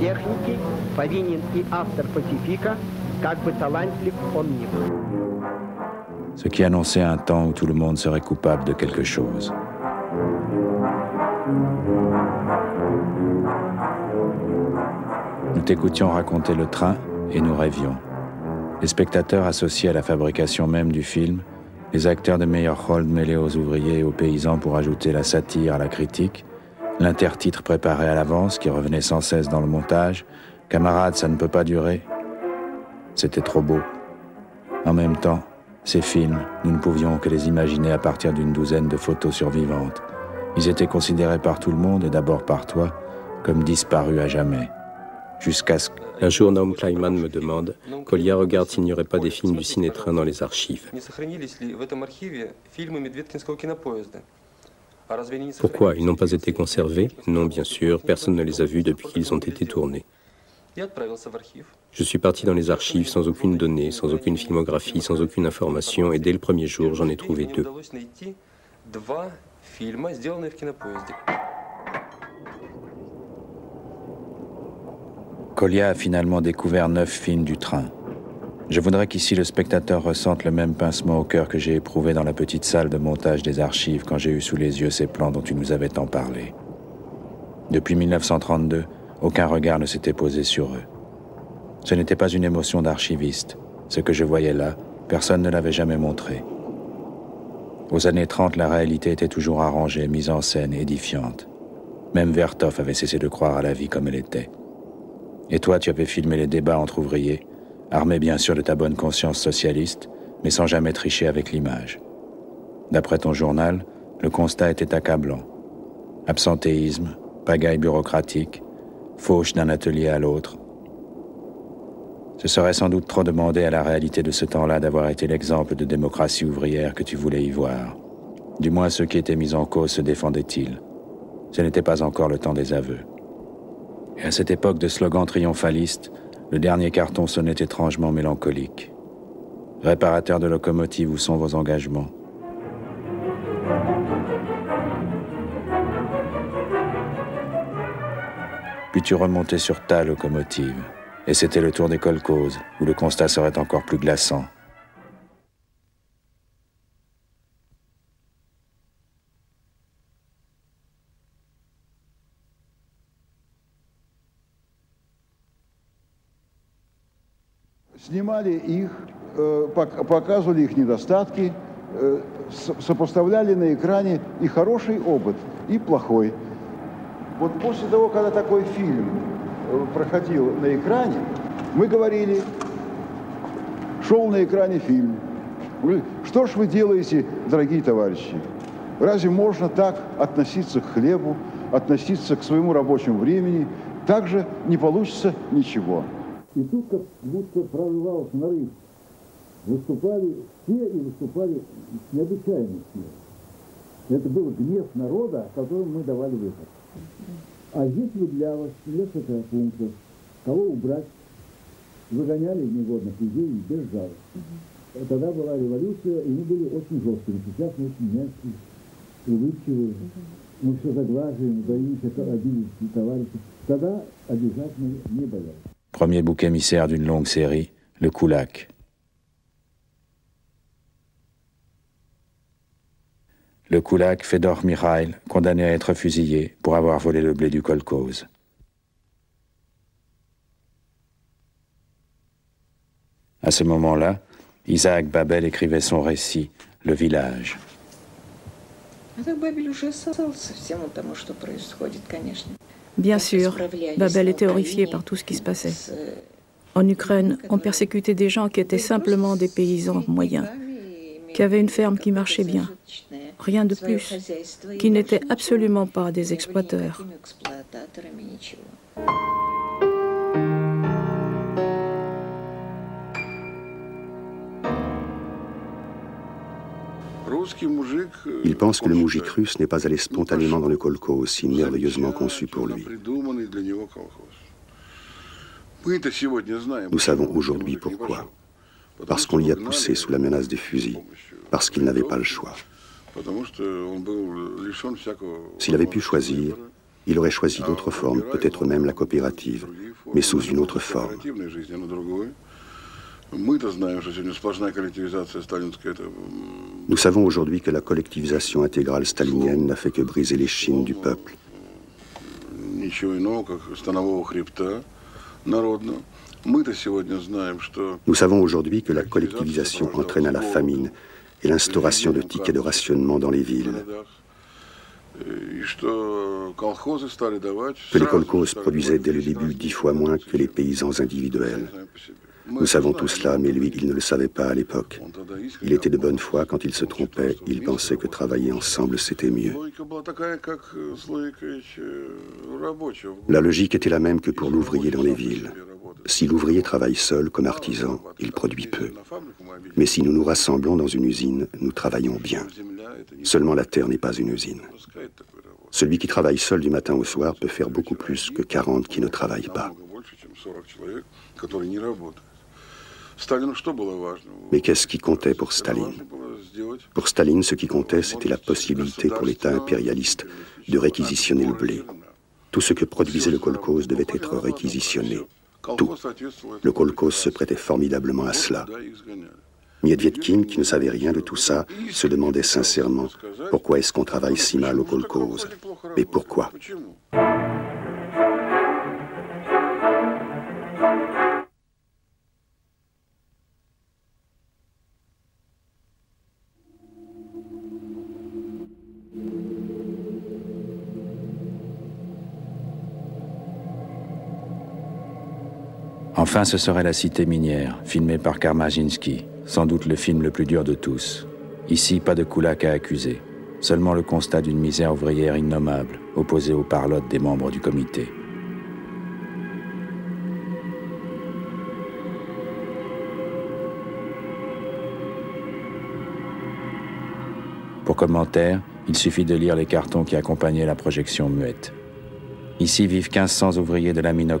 техники повинен и автор Пацифика, как бы талантлив он ни был. Ce qui annonçait un temps où tout le monde serait coupable de quelque chose. Nous t'écoutions raconter le train et nous rêvions. Les spectateurs associés à la fabrication même du film, les acteurs de Meyerhold mêlés aux ouvriers et aux paysans pour ajouter la satire à la critique, L'intertitre préparé à l'avance qui revenait sans cesse dans le montage. Camarades, ça ne peut pas durer. C'était trop beau. En même temps, ces films, nous ne pouvions que les imaginer à partir d'une douzaine de photos survivantes. Ils étaient considérés par tout le monde et d'abord par toi comme disparus à jamais. Jusqu'à ce que... Un jour, Naum Kleiman me demande, Colia regarde s'il n'y aurait pas des films du cinétrain dans les archives. Pourquoi Ils n'ont pas été conservés? Non, bien sûr, personne ne les a vus depuis qu'ils ont été tournés. Je suis parti dans les archives sans aucune donnée, sans aucune filmographie, sans aucune information, et dès le premier jour, j'en ai trouvé deux. Colia a finalement découvert neuf films du train. Je voudrais qu'ici le spectateur ressente le même pincement au cœur que j'ai éprouvé dans la petite salle de montage des archives quand j'ai eu sous les yeux ces plans dont tu nous avais tant parlé. Depuis 1932, aucun regard ne s'était posé sur eux. Ce n'était pas une émotion d'archiviste. Ce que je voyais là, personne ne l'avait jamais montré. Aux années 30, la réalité était toujours arrangée, mise en scène, édifiante. Même Vertov avait cessé de croire à la vie comme elle était. Et toi, tu avais filmé les débats entre ouvriers, armé bien sûr de ta bonne conscience socialiste, mais sans jamais tricher avec l'image. D'après ton journal, le constat était accablant. Absentéisme, pagaille bureaucratique, fauche d'un atelier à l'autre. Ce serait sans doute trop demander à la réalité de ce temps-là d'avoir été l'exemple de démocratie ouvrière que tu voulais y voir. Du moins ceux qui étaient mis en cause se défendaient-ils. Ce n'était pas encore le temps des aveux. Et à cette époque de slogans triomphalistes, le dernier carton sonnait étrangement mélancolique. Réparateur de locomotive, où sont vos engagements? Puis tu remontais sur ta locomotive, et c'était le tour des colcoses, où le constat serait encore plus glaçant. Снимали их, показывали их недостатки, сопоставляли на экране и хороший опыт, и плохой. Вот после того, когда такой фильм проходил на экране, мы говорили, шел на экране фильм. Что ж вы делаете, дорогие товарищи? Разве можно так относиться к хлебу, относиться к своему рабочему времени? Так же не получится ничего. И тут как будто прорывался нарыв. выступали все и выступали необычайно все. Это был гнев народа, которому мы давали выход. А здесь выделялось несколько пунктов. Кого убрать, выгоняли негодных людей без жалости. Тогда была революция, и мы были очень жесткими. Сейчас мы очень мягкие, улыбчивые. Мы все заглаживаем, боимся обидеть товарищей. Тогда обижать мы не боялись. Premier bouc émissaire d'une longue série, le Koulak. Le Koulak Fedor Mikhail, condamné à être fusillé pour avoir volé le blé du kolkhoz. À ce moment-là, Isaac Babel écrivait son récit, Le village. Bien sûr, Babel était horrifié par tout ce qui se passait. En Ukraine, on persécutait des gens qui étaient simplement des paysans moyens, qui avaient une ferme qui marchait bien, rien de plus, qui n'étaient absolument pas des exploiteurs. Il pense que le moujik russe n'est pas allé spontanément dans le kolko aussi merveilleusement conçu pour lui. Nous savons aujourd'hui pourquoi. Parce qu'on l'y a poussé sous la menace des fusils, parce qu'il n'avait pas le choix. S'il avait pu choisir, il aurait choisi d'autres formes, peut-être même la coopérative, mais sous une autre forme. Nous savons aujourd'hui que la collectivisation intégrale stalinienne n'a fait que briser les chines du peuple. Nous savons aujourd'hui que la collectivisation entraîne à la famine et l'instauration de tickets de rationnement dans les villes. Que les kolkhozes produisaient dès le début dix fois moins que les paysans individuels. Nous savons tout cela, mais lui, il ne le savait pas à l'époque. Il était de bonne foi quand il se trompait, il pensait que travailler ensemble, c'était mieux. La logique était la même que pour l'ouvrier dans les villes. Si l'ouvrier travaille seul comme artisan, il produit peu. Mais si nous nous rassemblons dans une usine, nous travaillons bien. Seulement la terre n'est pas une usine. Celui qui travaille seul du matin au soir peut faire beaucoup plus que 40 qui ne travaillent pas. Mais qu'est-ce qui comptait pour Staline Pour Staline, ce qui comptait, c'était la possibilité pour l'État impérialiste de réquisitionner le blé. Tout ce que produisait le kolkhoz devait être réquisitionné. Tout. Le kolkhoz se prêtait formidablement à cela. Miedvietkin, qui ne savait rien de tout ça, se demandait sincèrement pourquoi est-ce qu'on travaille si mal au kolkhoz? Mais pourquoi? Enfin, ce serait La Cité minière, filmée par Karmazinski, sans doute le film le plus dur de tous. Ici, pas de Koulak à accuser, seulement le constat d'une misère ouvrière innommable, opposée aux parlottes des membres du comité. Pour commentaire, il suffit de lire les cartons qui accompagnaient la projection muette. Ici vivent 1500 ouvriers de la mine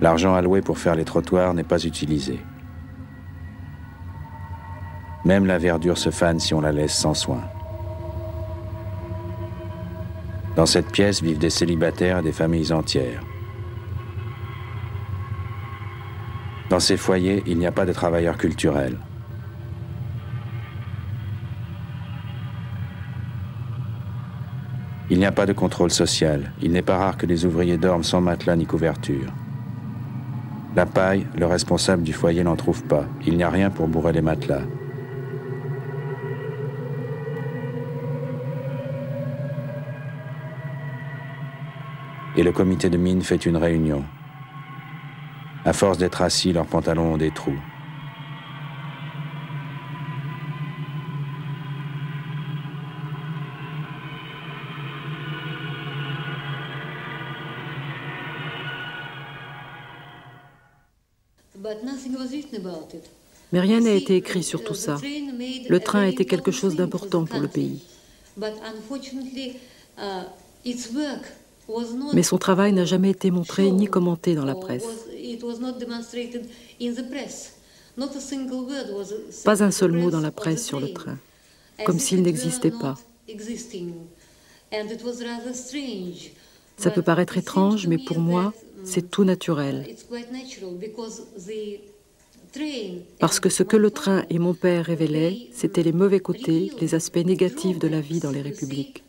L'argent alloué pour faire les trottoirs n'est pas utilisé. Même la verdure se fane si on la laisse sans soin. Dans cette pièce vivent des célibataires et des familles entières. Dans ces foyers, il n'y a pas de travailleurs culturels. Il n'y a pas de contrôle social. Il n'est pas rare que les ouvriers dorment sans matelas ni couverture. La paille, le responsable du foyer n'en trouve pas. Il n'y a rien pour bourrer les matelas. Et le comité de mine fait une réunion. À force d'être assis, leurs pantalons ont des trous. Mais rien n'a été écrit sur tout ça. Le train a été quelque chose d'important pour le pays. Mais son travail n'a jamais été montré ni commenté dans la presse. Pas un seul mot dans la presse sur le train, comme s'il n'existait pas. Ça peut paraître étrange, mais pour moi, c'est tout naturel. Parce que ce que le train et mon père révélaient, c'était les mauvais côtés, les aspects négatifs de la vie dans les républiques.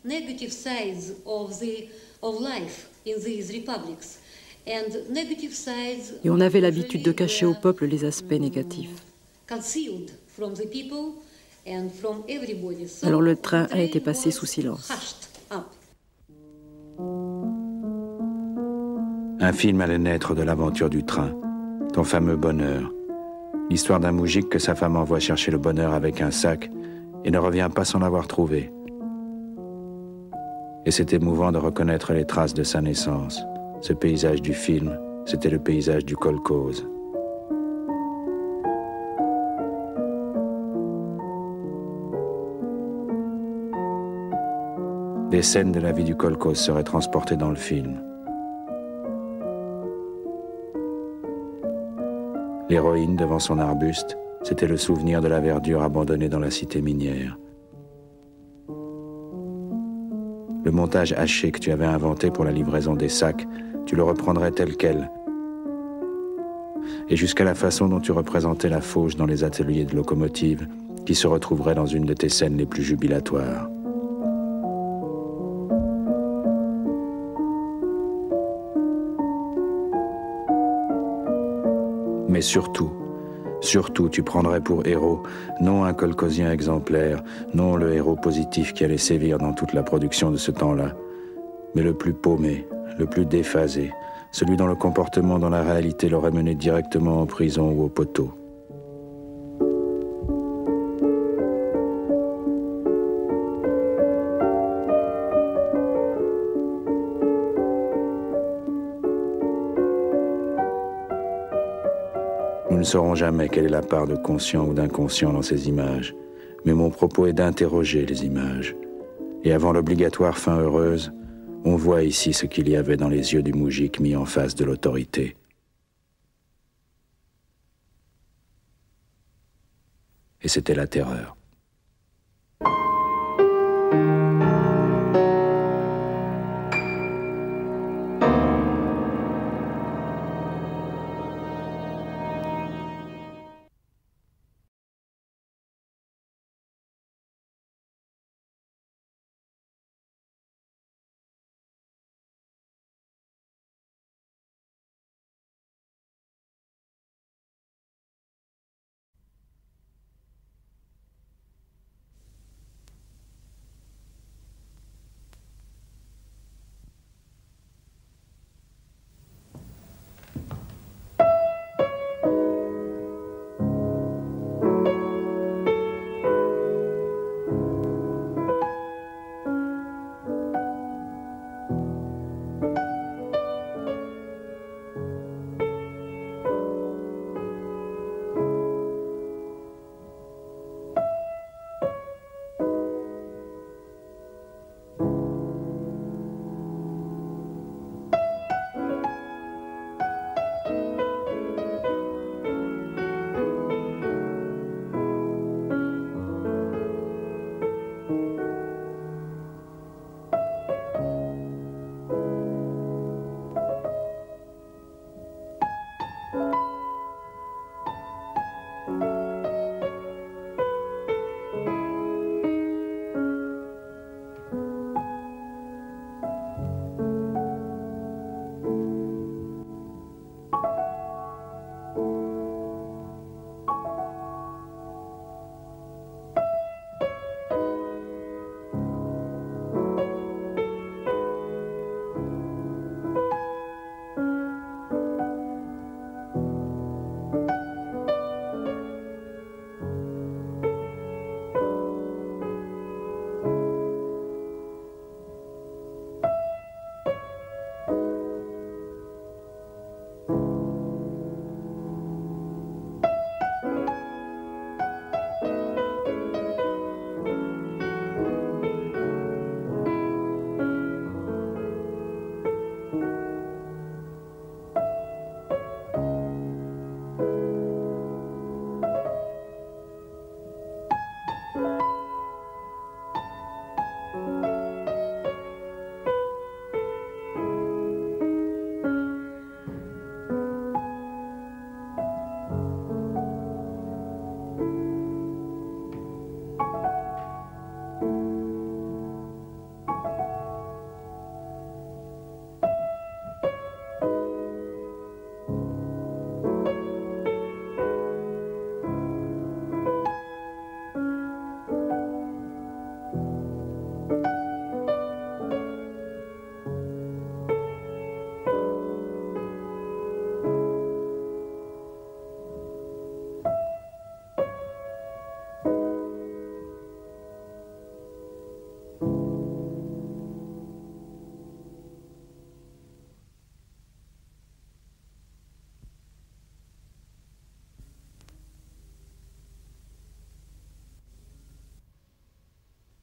Et on avait l'habitude de cacher au peuple les aspects négatifs. Alors le train a été passé sous silence. Un film allait naître de l'aventure du train, ton fameux bonheur. L'histoire d'un moujik que sa femme envoie chercher le bonheur avec un sac et ne revient pas sans l'avoir trouvé. Et c'est émouvant de reconnaître les traces de sa naissance. Ce paysage du film, c'était le paysage du kolkhoz. Des scènes de la vie du kolkhoz seraient transportées dans le film. L'héroïne devant son arbuste, c'était le souvenir de la verdure abandonnée dans la cité minière. Le montage haché que tu avais inventé pour la livraison des sacs, tu le reprendrais tel quel. Et jusqu'à la façon dont tu représentais la fauche dans les ateliers de locomotive, qui se retrouverait dans une de tes scènes les plus jubilatoires. Mais surtout, surtout, tu prendrais pour héros non un colcosien exemplaire, non le héros positif qui allait sévir dans toute la production de ce temps-là, mais le plus paumé, le plus déphasé, celui dont le comportement dans la réalité l'aurait mené directement en prison ou au poteau. Saurons jamais quelle est la part de conscient ou d'inconscient dans ces images, mais mon propos est d'interroger les images. Et avant l'obligatoire fin heureuse, on voit ici ce qu'il y avait dans les yeux du moujik mis en face de l'autorité. Et c'était la terreur.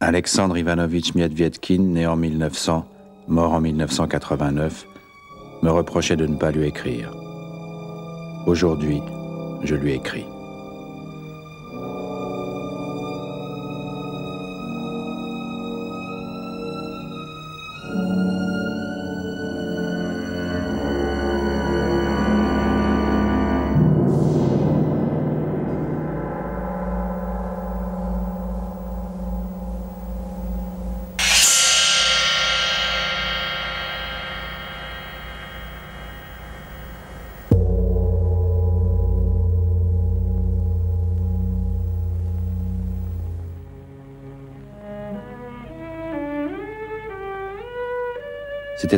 Alexandre Ivanovitch Miedvietkin, né en 1900, mort en 1989, me reprochait de ne pas lui écrire. Aujourd'hui, je lui écris.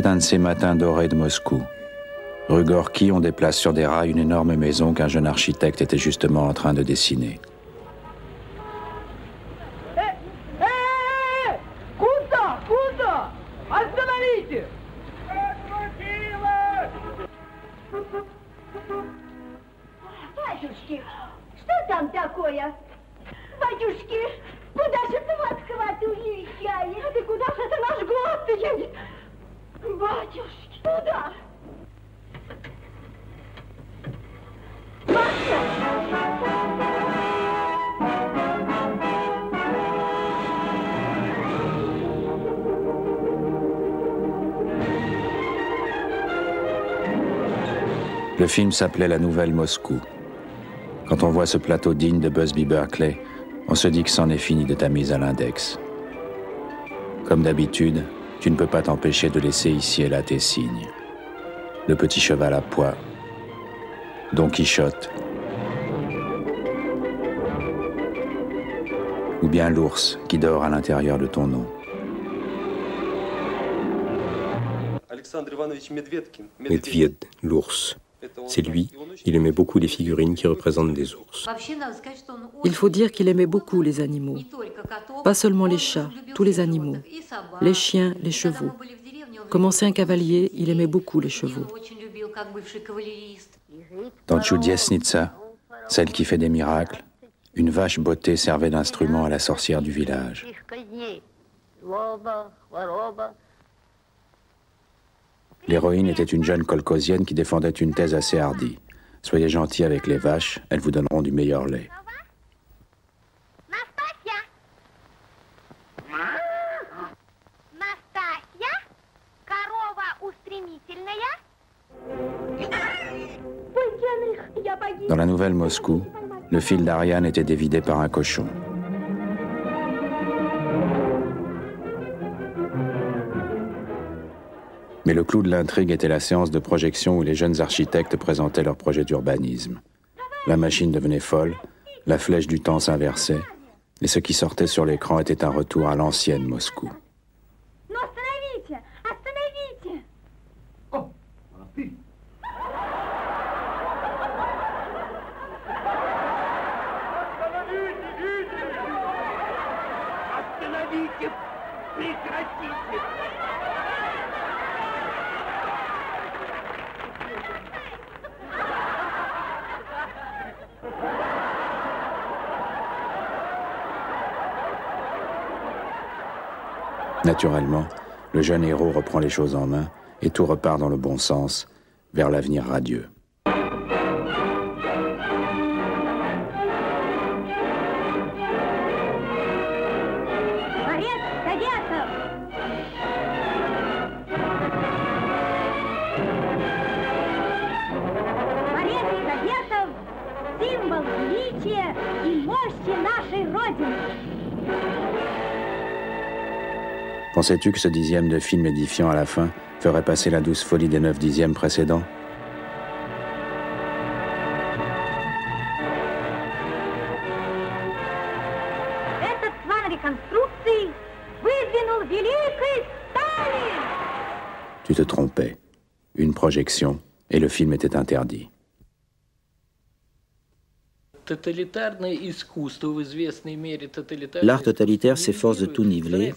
C'était un de ces matins dorés de Moscou. Rue Gorky, on déplace sur des rails une énorme maison qu'un jeune architecte était justement en train de dessiner. Film s'appelait La Nouvelle Moscou. Quand on voit ce plateau digne de Busby Berkeley, on se dit que c'en est fini de ta mise à l'index. Comme d'habitude, tu ne peux pas t'empêcher de laisser ici et là tes signes. Le petit cheval à poids, Don Quichotte, ou bien l'ours qui dort à l'intérieur de ton nom. Medved, l'ours. C'est lui, il aimait beaucoup les figurines qui représentent des ours. Il faut dire qu'il aimait beaucoup les animaux. Pas seulement les chats, tous les animaux. Les chiens, les chevaux. Comme ancien cavalier, il aimait beaucoup les chevaux. Dans Chudjesnitsa, celle qui fait des miracles, une vache bottée servait d'instrument à la sorcière du village. L'héroïne était une jeune colcosienne qui défendait une thèse assez hardie. Soyez gentil avec les vaches, elles vous donneront du meilleur lait. Dans la nouvelle Moscou, le fil d'Ariane était dévidé par un cochon. Mais le clou de l'intrigue était la séance de projection où les jeunes architectes présentaient leur projet d'urbanisme. La machine devenait folle, la flèche du temps s'inversait, et ce qui sortait sur l'écran était un retour à l'ancienne Moscou. Naturellement, le jeune héros reprend les choses en main et tout repart dans le bon sens, vers l'avenir radieux. Pensais-tu que ce dixième de film édifiant à la fin ferait passer la douce folie des neuf dixièmes précédents? Tu te trompais. Une projection, et le film était interdit. L'art totalitaire s'efforce de tout niveler,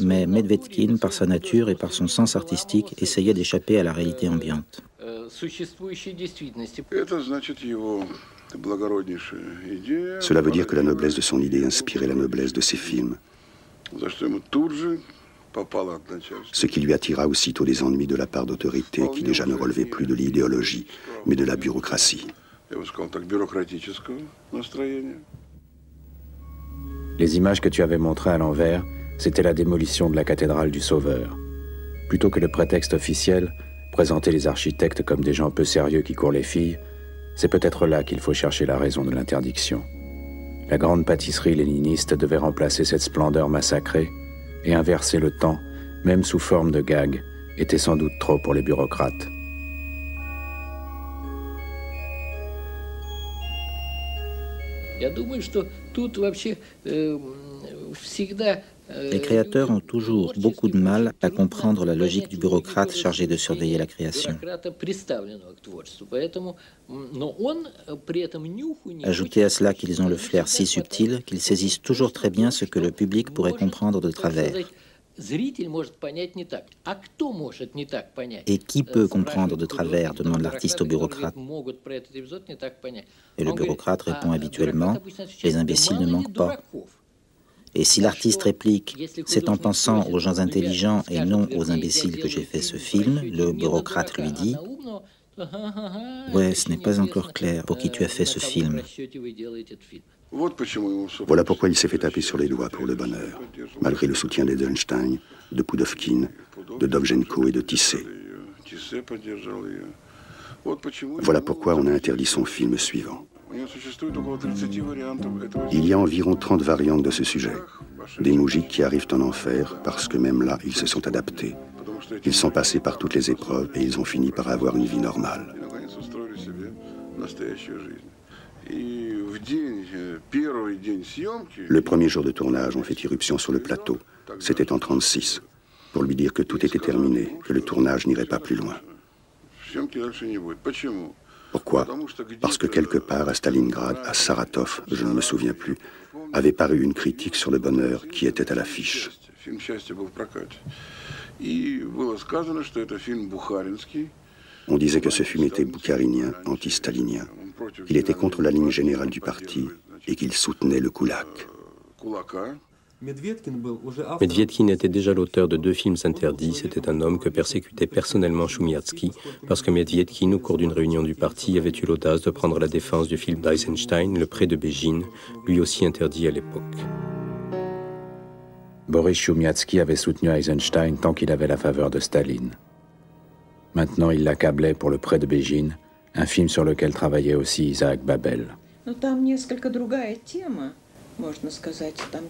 mais Medvedkin, par sa nature et par son sens artistique, essayait d'échapper à la réalité ambiante. Cela veut dire que la noblesse de son idée inspirait la noblesse de ses films. Ce qui lui attira aussitôt des ennuis de la part d'autorités qui déjà ne relevaient plus de l'idéologie, mais de la bureaucratie. Les images que tu avais montrées à l'envers, c'était la démolition de la cathédrale du Sauveur. Plutôt que le prétexte officiel, présenter les architectes comme des gens peu sérieux qui courent les filles, c'est peut-être là qu'il faut chercher la raison de l'interdiction. La grande pâtisserie léniniste devait remplacer cette splendeur massacrée, et inverser le temps, même sous forme de gag, était sans doute trop pour les bureaucrates. Les créateurs ont toujours beaucoup de mal à comprendre la logique du bureaucrate chargé de surveiller la création. Ajoutez à cela qu'ils ont le flair si subtil qu'ils saisissent toujours très bien ce que le public pourrait comprendre de travers. Et qui peut comprendre de travers demande l'artiste au bureaucrate. Et le bureaucrate répond habituellement, les imbéciles ne manquent pas. Et si l'artiste réplique, c'est en pensant aux gens intelligents et non aux imbéciles que j'ai fait ce film, le bureaucrate lui dit, Ouais, ce n'est pas encore clair pour qui tu as fait ce film. Voilà pourquoi il s'est fait taper sur les doigts pour le bonheur, malgré le soutien d'Edelstein, de Pudovkin, de Dovzhenko et de Tissé. Voilà pourquoi on a interdit son film suivant. Il y a environ 30 variantes de ce sujet. Des moujiks qui arrivent en enfer parce que même là, ils se sont adaptés. Ils sont passés par toutes les épreuves et ils ont fini par avoir une vie normale. Le premier jour de tournage, on fait irruption sur le plateau. C'était en 36, pour lui dire que tout était terminé, que le tournage n'irait pas plus loin. Pourquoi? Parce que quelque part à Stalingrad, à Saratov, je ne me souviens plus, avait paru une critique sur le bonheur qui était à l'affiche. On disait que ce film était boukharinien, anti-stalinien. Il était contre la ligne générale du parti et qu'il soutenait le kulak. Medvedkin était déjà l'auteur de deux films interdits. C'était un homme que persécutait personnellement Choumiatsky, parce que Medvedkin, au cours d'une réunion du parti, avait eu l'audace de prendre la défense du film d'Eisenstein, Le Pré de Bégine, lui aussi interdit à l'époque. Boris Choumiatsky avait soutenu Eisenstein tant qu'il avait la faveur de Staline. Maintenant, il l'accablait pour Le Pré de Bégine, un film sur lequel travaillait aussi Isaac Babel.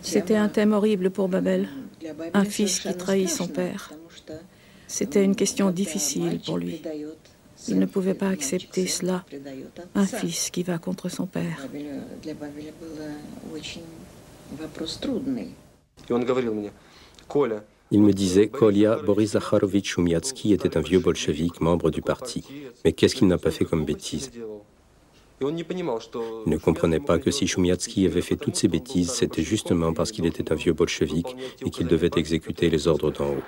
C'était un thème horrible pour Babel, un fils qui trahit son père. C'était une question difficile pour lui. Il ne pouvait pas accepter cela, un fils qui va contre son père. Il me disait Kolya Boris Zakharovitch Choumiatsky était un vieux bolchevique, membre du parti. Mais qu'est-ce qu'il n'a pas fait comme bêtise? il ne comprenait pas que si Choumiatsky avait fait toutes ces bêtises, c'était justement parce qu'il était un vieux bolchevique et qu'il devait exécuter les ordres d'en haut.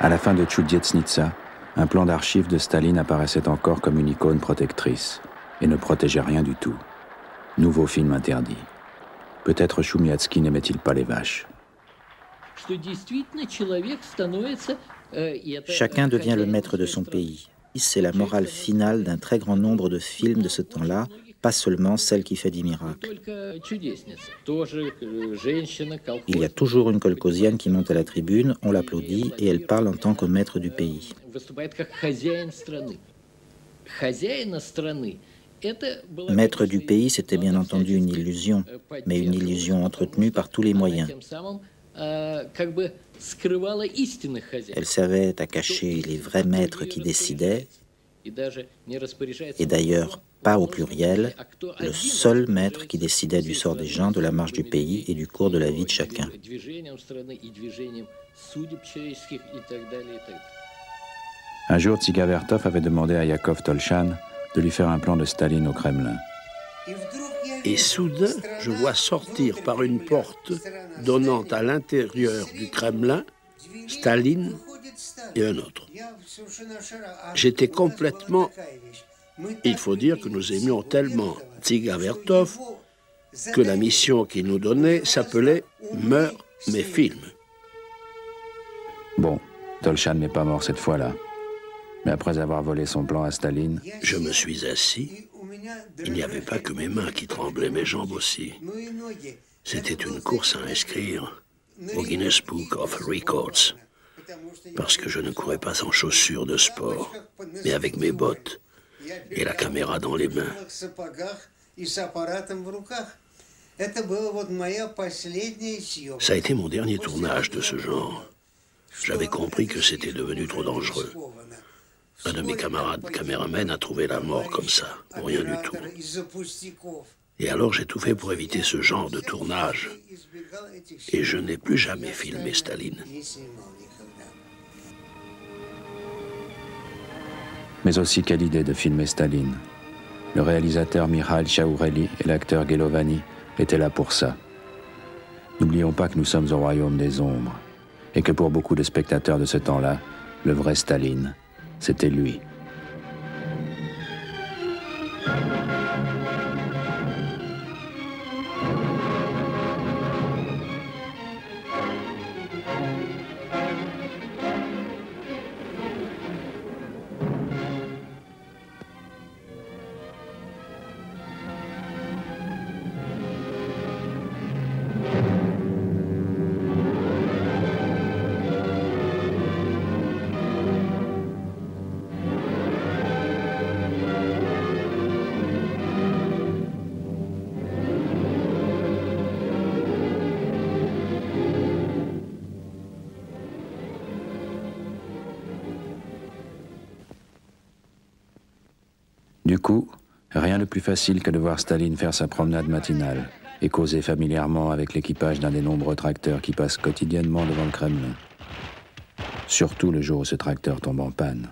À la fin de Tchoudietznitsa, un plan d'archives de Staline apparaissait encore comme une icône protectrice et ne protégeait rien du tout. Nouveau film interdit. Peut-être Choumiatsky n'aimait-il pas les vaches. Chacun devient le maître de son pays c'est la morale finale d'un très grand nombre de films de ce temps-là, pas seulement celle qui fait des miracles. Il y a toujours une colcosienne qui monte à la tribune, on l'applaudit et elle parle en tant que maître du pays. Maître du pays, c'était bien entendu une illusion, mais une illusion entretenue par tous les moyens. Elle servait à cacher les vrais maîtres qui décidaient, et d'ailleurs pas au pluriel, le seul maître qui décidait du sort des gens, de la marche du pays et du cours de la vie de chacun. Un jour, Tsigavertov avait demandé à Yakov Tolchan de lui faire un plan de Staline au Kremlin. Et soudain, je vois sortir par une porte donnant à l'intérieur du Kremlin Staline et un autre. J'étais complètement Il faut dire que nous aimions tellement Tsiga Vertov que la mission qu'il nous donnait s'appelait Meurs mais filme. Bon, Tolchan n'est pas mort cette fois-là. Mais après avoir volé son plan à Staline... Je me suis assis. Il n'y avait pas que mes mains qui tremblaient, mes jambes aussi. C'était une course à inscrire au Guinness Book of Records. Parce que je ne courais pas en chaussures de sport, mais avec mes bottes et la caméra dans les mains. Ça a été mon dernier tournage de ce genre. J'avais compris que c'était devenu trop dangereux. Un de mes camarades caméramens a trouvé la mort comme ça, pour rien du tout. Et alors j'ai tout fait pour éviter ce genre de tournage. Et je n'ai plus jamais filmé Staline. Mais aussi quelle idée de filmer Staline. Le réalisateur Mikhail Chaoureli et l'acteur Gelovani étaient là pour ça. N'oublions pas que nous sommes au royaume des ombres et que pour beaucoup de spectateurs de ce temps-là, le vrai Staline, c'était lui. Facile que de voir Staline faire sa promenade matinale et causer familièrement avec l'équipage d'un des nombreux tracteurs qui passent quotidiennement devant le Kremlin. Surtout le jour où ce tracteur tombe en panne.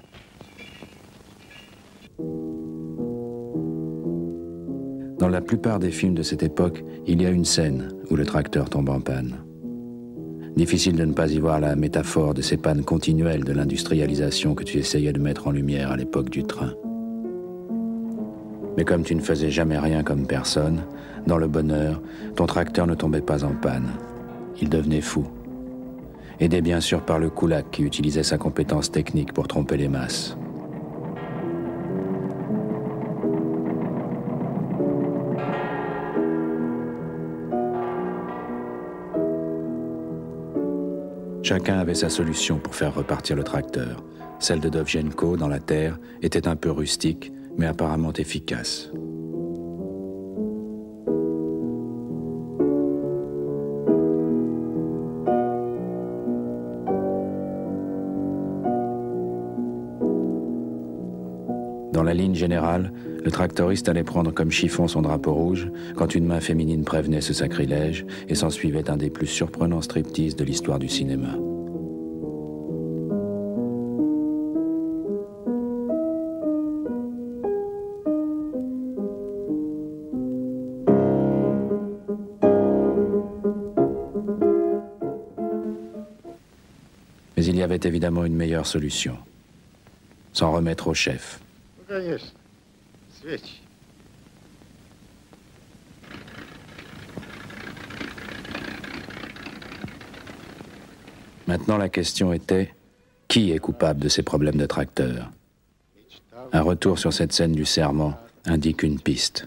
Dans la plupart des films de cette époque, il y a une scène où le tracteur tombe en panne. Difficile de ne pas y voir la métaphore de ces pannes continuelles de l'industrialisation que tu essayais de mettre en lumière à l'époque du train. Mais comme tu ne faisais jamais rien comme personne, dans le bonheur, ton tracteur ne tombait pas en panne. Il devenait fou. Aidé bien sûr par le Koulak qui utilisait sa compétence technique pour tromper les masses. Chacun avait sa solution pour faire repartir le tracteur. Celle de Dovzhenko dans la terre était un peu rustique, mais apparemment efficace. Dans la ligne générale, le tractoriste allait prendre comme chiffon son drapeau rouge quand une main féminine prévenait ce sacrilège et s'ensuivait un des plus surprenants striptease de l'histoire du cinéma. Avait évidemment une meilleure solution. S'en remettre au chef. Maintenant, la question était qui est coupable de ces problèmes de tracteur? Un retour sur cette scène du serment indique une piste.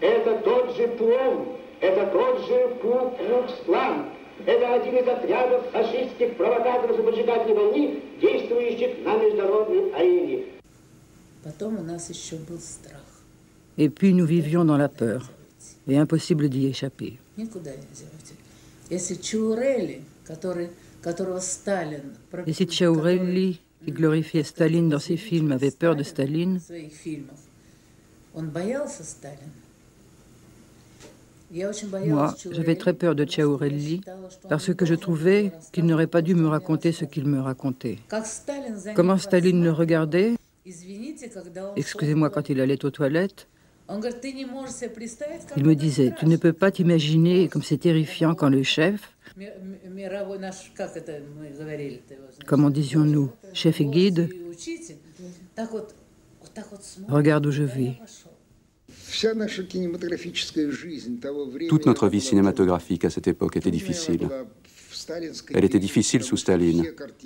Это тот же ПУОМ, это тот же Ку-Клукс-Клан. Это один из отрядов фашистских провокаторов зажигательной войны, действующих на международной арене. Потом у нас еще был страх. Et puis nous vivions dans la peur, et impossible d'y échapper. Et si Ciaurelli, qui glorifiait Staline dans ses films, avait peur de Staline, moi, j'avais très peur de Ciaurelli parce que je trouvais qu'il n'aurait pas dû me raconter ce qu'il me racontait. Comment Staline le regardait? Excusez-moi quand il allait aux toilettes. Il me disait, tu ne peux pas t'imaginer comme c'est terrifiant quand le chef, comment disions-nous, chef et guide, regarde où je vis. Toute notre vie cinématographique à cette époque était difficile. Elle était difficile sous Staline,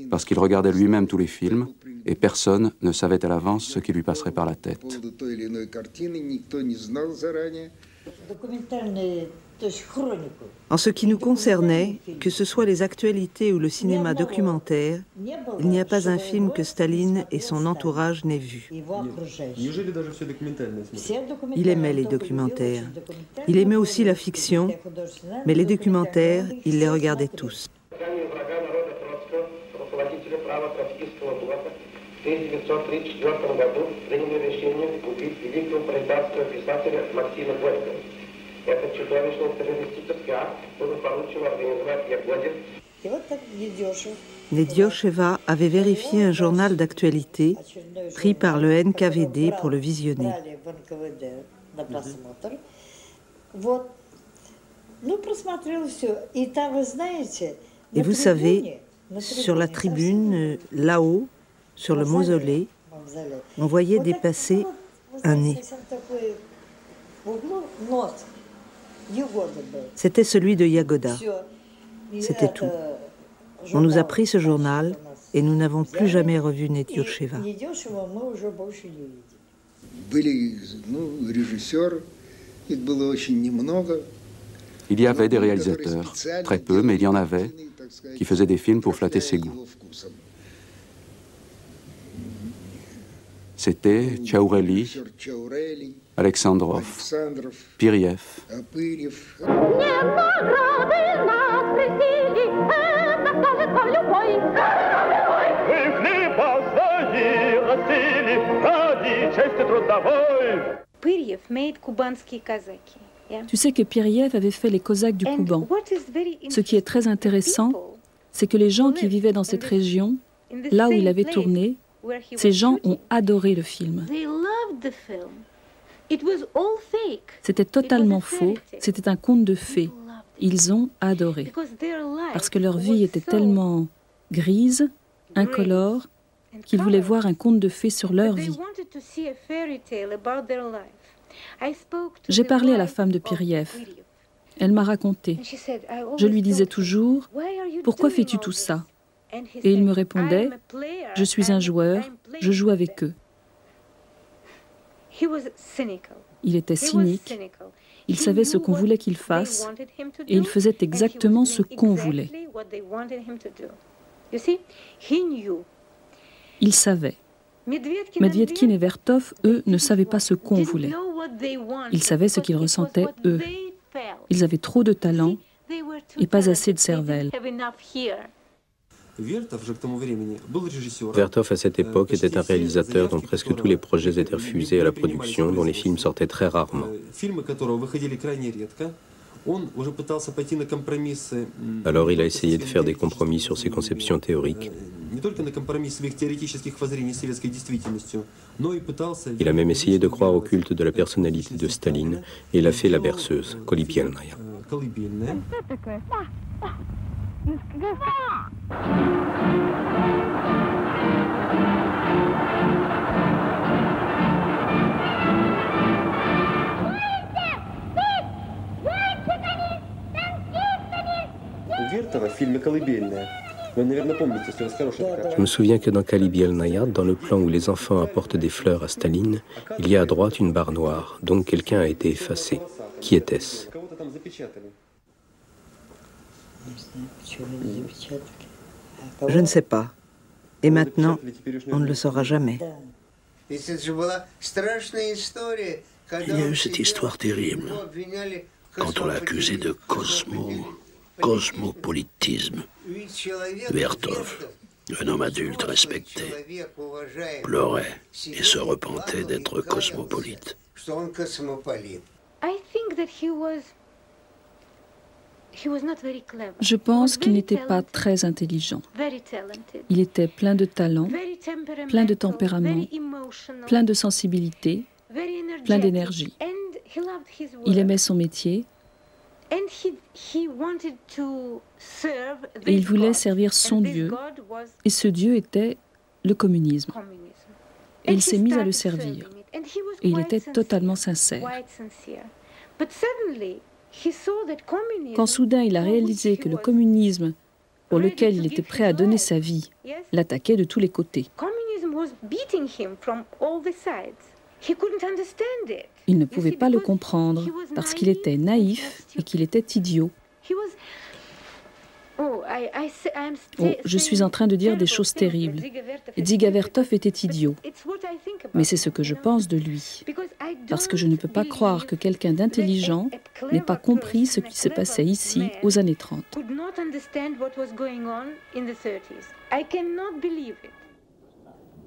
parce qu'il regardait lui-même tous les films, et personne ne savait à l'avance ce qui lui passerait par la tête. En ce qui nous concernait, que ce soit les actualités ou le cinéma documentaire, il n'y a pas un film que Staline et son entourage n'aient vu. Il aimait les documentaires. Il aimait aussi la fiction, mais les documentaires, il les regardait tous. Nediosheva avait vérifié un journal d'actualité pris par le NKVD pour le visionner. Et vous savez, sur la tribune, là-haut, sur le mausolée, on voyait dépasser un nez. C'était celui de Yagoda. C'était tout. On nous a pris ce journal et nous n'avons plus jamais revu Netyusheva. Il y avait des réalisateurs, très peu, mais il y en avait, qui faisaient des films pour flatter ses goûts. C'était Tchaoureli, Alexandrov, Piriev. Tu sais que Piriev avait fait les Cosaques du Kouban. Ce qui est très intéressant, c'est que les gens qui vivaient dans cette région, là où il avait tourné, ces gens ont adoré le film. C'était totalement faux, c'était un conte de fées. Ils ont adoré. Parce que leur vie était tellement grise, incolore, qu'ils voulaient voir un conte de fées sur leur vie. J'ai parlé à la femme de Piriev. Elle m'a raconté. Je lui disais toujours, pourquoi fais-tu tout ça? Et il me répondait, je suis un joueur, je joue avec eux. Il était cynique. Il savait ce qu'on voulait qu'il fasse et il faisait exactement ce qu'on voulait. Il savait. Medvedkin et Vertov, eux, ne savaient pas ce qu'on voulait. Ils savaient ce qu'ils ressentaient, eux. Ils avaient trop de talent et pas assez de cervelle. Vertov, à cette époque, était un réalisateur dont presque tous les projets étaient refusés à la production, dont les films sortaient très rarement. Alors il a essayé de faire des compromis sur ses conceptions théoriques. Il a même essayé de croire au culte de la personnalité de Staline et il a fait la berceuse, Je me souviens que dans Kalibi el dans le plan où les enfants apportent des fleurs à Staline, il y a à droite une barre noire, donc quelqu'un a été effacé. Qui était-ce? Je ne sais pas. Et maintenant, on ne le saura jamais. Il y a eu cette histoire terrible quand on l'a accusé de Cosmo cosmopolitisme. Vertov, un homme adulte respecté, pleurait et se repentait d'être cosmopolite. Je pense qu'il n'était pas très intelligent. Il était plein de talent, plein de tempérament, plein de sensibilité, plein d'énergie. Il aimait son métier. Et il voulait servir son Dieu. Et ce Dieu était le communisme. Et il s'est mis à le servir. Et il était totalement sincère. Quand soudain il a réalisé que le communisme, pour lequel il était prêt à donner sa vie, l'attaquait de tous les côtés. Il ne pouvait pas le comprendre parce qu'il était naïf et qu'il était idiot. Oh, oh, je suis en train de dire des choses terribles. Dziga était idiot. Mais c'est ce que je pense de lui. Parce que je ne peux pas croire que quelqu'un d'intelligent n'ait pas compris ce qui se passait ici aux années 30.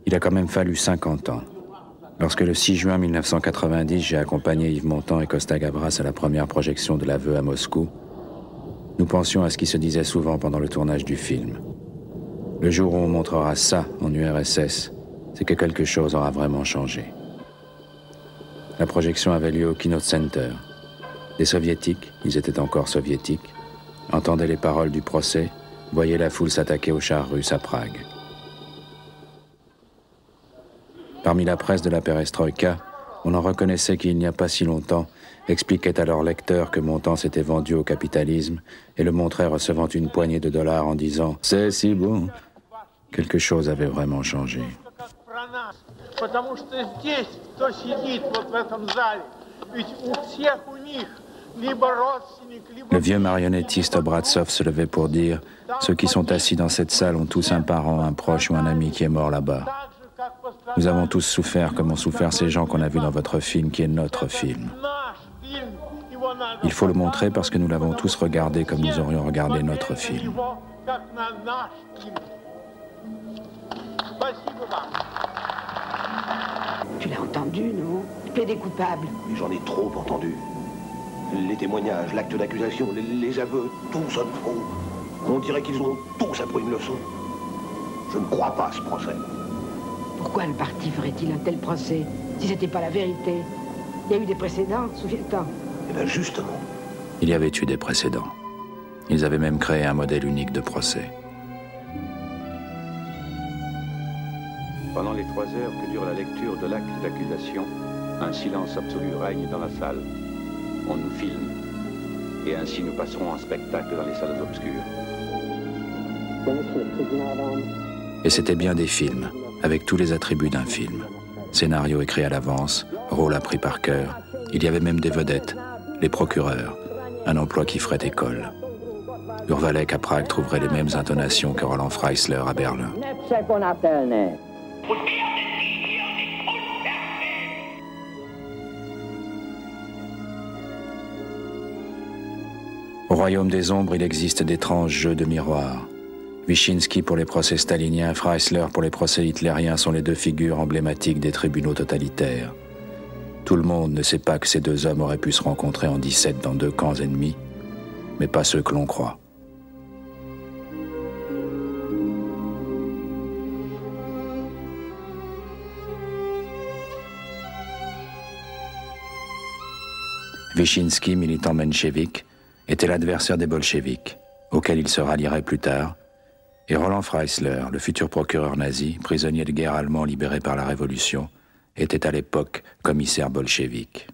Il a quand même fallu 50 ans. Lorsque le 6 juin 1990, j'ai accompagné Yves Montand et Costa Gabras à la première projection de l'aveu à Moscou, nous pensions à ce qui se disait souvent pendant le tournage du film. Le jour où on montrera ça en URSS, c'est que quelque chose aura vraiment changé. La projection avait lieu au Keynote Center. Les soviétiques, ils étaient encore soviétiques, entendaient les paroles du procès, voyaient la foule s'attaquer aux chars russes à Prague. Parmi la presse de la perestroïka, on en reconnaissait qu'il n'y a pas si longtemps expliquait à leur lecteur que Montand s'était vendu au capitalisme et le montrait recevant une poignée de dollars en disant ⁇ C'est si bon !⁇ Quelque chose avait vraiment changé. Le vieux marionnettiste Bratsov se levait pour dire Ceux qui sont assis dans cette salle ont tous un parent, un proche ou un ami qui est mort là-bas. Nous avons tous souffert comme ont souffert ces gens qu'on a vus dans votre film, qui est notre film. Il faut le montrer parce que nous l'avons tous regardé comme nous aurions regardé notre film. Tu l'as entendu, non? Des coupables. Mais j'en ai trop entendu. Les témoignages, l'acte d'accusation, les, aveux, tout sonne faux. On dirait qu'ils ont tous appris une leçon. Je ne crois pas à ce procès. Pourquoi le parti ferait-il un tel procès si c'était pas la vérité? Il y a eu des précédents, souviens-toi. Eh bien, justement. Il y avait eu des précédents. Ils avaient même créé un modèle unique de procès. Pendant les trois heures que dure la lecture de l'acte d'accusation, un silence absolu règne dans la salle. On nous filme. Et ainsi nous passerons en spectacle dans les salles obscures. Et c'était bien des films avec tous les attributs d'un film. Scénario écrit à l'avance, rôle appris par cœur. Il y avait même des vedettes, les procureurs, un emploi qui ferait école. Urvalek à Prague trouverait les mêmes intonations que Roland Freisler à Berlin. Au royaume des ombres, il existe d'étranges jeux de miroirs. Wyszynski pour les procès staliniens, Freisler pour les procès hitlériens sont les deux figures emblématiques des tribunaux totalitaires. Tout le monde ne sait pas que ces deux hommes auraient pu se rencontrer en 17 dans deux camps ennemis, mais pas ceux que l'on croit. Wyszynski, militant menchevique, était l'adversaire des bolcheviks, auxquels il se rallierait plus tard, et Roland Freisler, le futur procureur nazi, prisonnier de guerre allemand libéré par la Révolution, était à l'époque commissaire bolchevique.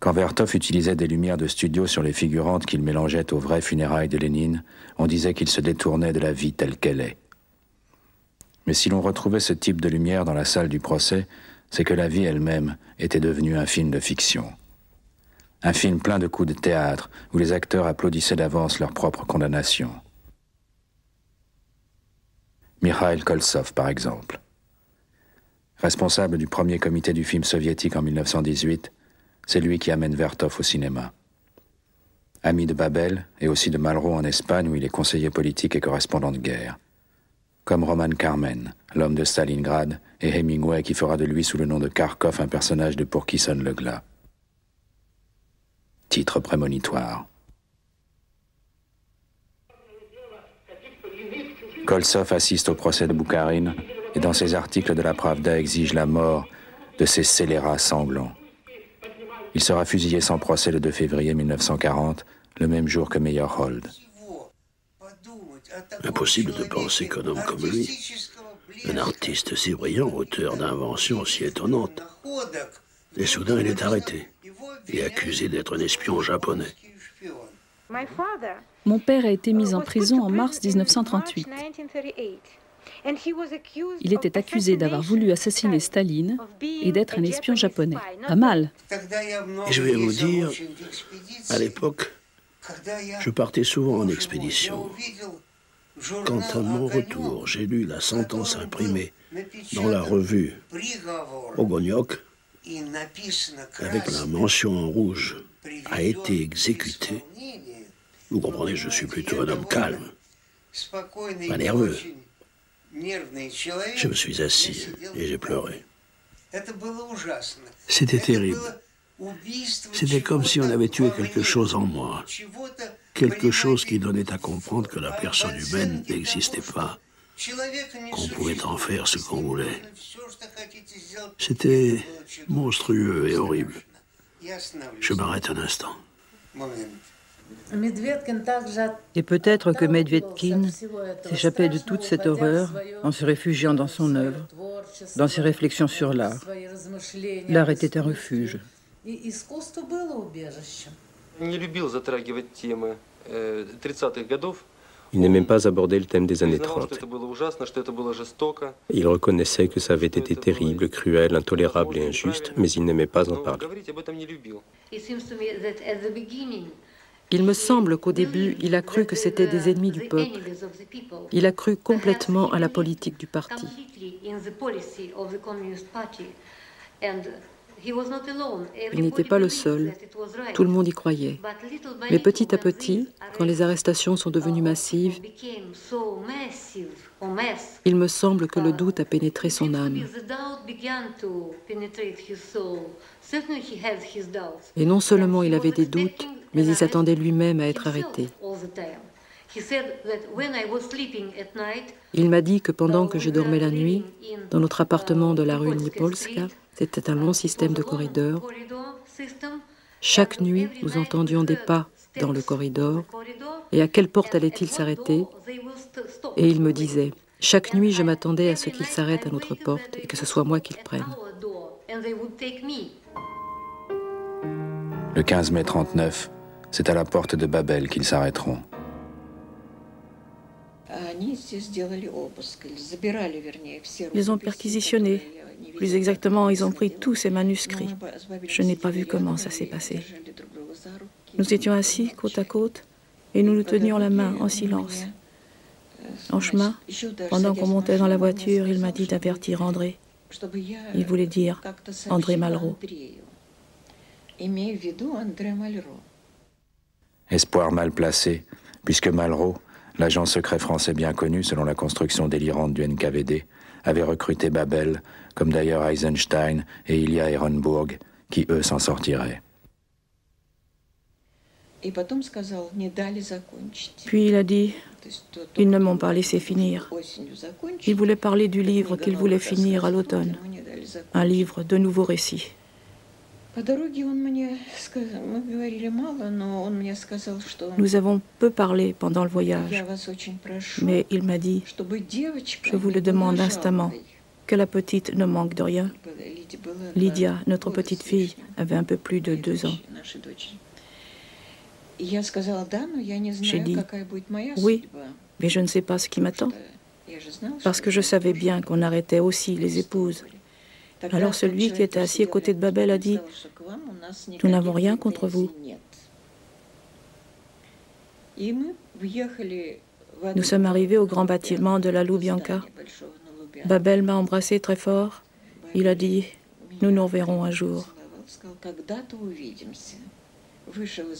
Quand Vertov utilisait des lumières de studio sur les figurantes qu'il mélangeait aux vraies funérailles de Lénine, on disait qu'il se détournait de la vie telle qu'elle est. Mais si l'on retrouvait ce type de lumière dans la salle du procès, c'est que la vie elle-même était devenue un film de fiction. Un film plein de coups de théâtre où les acteurs applaudissaient d'avance leur propre condamnation. Mikhail Koltsov, par exemple. Responsable du premier comité du film soviétique en 1918, c'est lui qui amène Vertov au cinéma. Ami de Babel et aussi de Malraux en Espagne où il est conseiller politique et correspondant de guerre. Comme Roman Carmen, l'homme de Stalingrad, et Hemingway qui fera de lui sous le nom de Kharkov un personnage de Pour le glas. Titre prémonitoire. Kolsov assiste au procès de Boukharine et dans ses articles de la Pravda exige la mort de ces scélérats sanglants. Il sera fusillé sans procès le 2 février 1940, le même jour que Meyerhold. Impossible de penser qu'un homme comme lui, un artiste si brillant, auteur d'inventions si étonnantes, et soudain il est arrêté et accusé d'être un espion japonais. Mon père a été mis en prison en mars 1938. Il était accusé d'avoir voulu assassiner Staline et d'être un espion japonais. Pas mal. Et je vais vous dire, à l'époque, je partais souvent en expédition. Quand à mon retour, j'ai lu la sentence imprimée dans la revue Ogoniok, avec la mention en rouge, a été exécuté, vous comprenez, je suis plutôt un homme calme, pas nerveux. Je me suis assis et j'ai pleuré. C'était terrible. C'était comme si on avait tué quelque chose en moi. Quelque chose qui donnait à comprendre que la personne humaine n'existait pas, qu'on pouvait en faire ce qu'on voulait. C'était monstrueux et horrible. Je m'arrête un instant. Et peut-être que Medvedkin s'échappait de toute cette horreur en se réfugiant dans son œuvre, dans ses réflexions sur l'art. L'art était un refuge. Il n'aimait pas aborder le thème des années 30. Il reconnaissait que ça avait été terrible, cruel, intolérable et injuste, mais il n'aimait pas en parler. Il me semble qu'au début, il a cru que c'était des ennemis du peuple. Il a cru complètement à la politique du parti. Il n'était pas le seul. Tout le monde y croyait. Mais petit à petit, quand les arrestations sont devenues massives, il me semble que le doute a pénétré son âme. Et non seulement il avait des doutes, mais il s'attendait lui-même à être arrêté. Il m'a dit que pendant que je dormais la nuit, dans notre appartement de la rue Nipolska, c'était un long système de corridors. Chaque nuit, nous entendions des pas dans le corridor. Et à quelle porte allait-il s'arrêter? Et il me disait, chaque nuit, je m'attendais à ce qu'il s'arrête à notre porte et que ce soit moi qu'il prenne. Le 15 mai 39, c'est à la porte de Babel qu'ils s'arrêteront. Ils ont perquisitionné plus exactement, ils ont pris tous ces manuscrits. Je n'ai pas vu comment ça s'est passé. Nous étions assis côte à côte et nous nous tenions la main en silence. En chemin, pendant qu'on montait dans la voiture, il m'a dit d'avertir André. Il voulait dire André Malraux. Espoir mal placé, puisque Malraux, l'agent secret français bien connu selon la construction délirante du NKVD, avait recruté Babel, comme d'ailleurs Eisenstein et Ilya Ehrenburg, qui eux s'en sortiraient. Puis il a dit, ils ne m'ont pas laissé finir. Il voulait parler du livre qu'il voulait finir à l'automne, un livre de nouveaux récits. Nous avons peu parlé pendant le voyage, mais il m'a dit, je vous le demande instamment, que la petite ne manque de rien. Lydia, notre petite fille, avait un peu plus de deux ans. J'ai dit, oui, mais je ne sais pas ce qui m'attend, parce que je savais bien qu'on arrêtait aussi les épouses. Alors celui qui était assis à côté de Babel a dit, nous n'avons rien contre vous. Nous sommes arrivés au grand bâtiment de la Loubianka. Babel m'a embrassé très fort. Il a dit Nous nous reverrons un jour.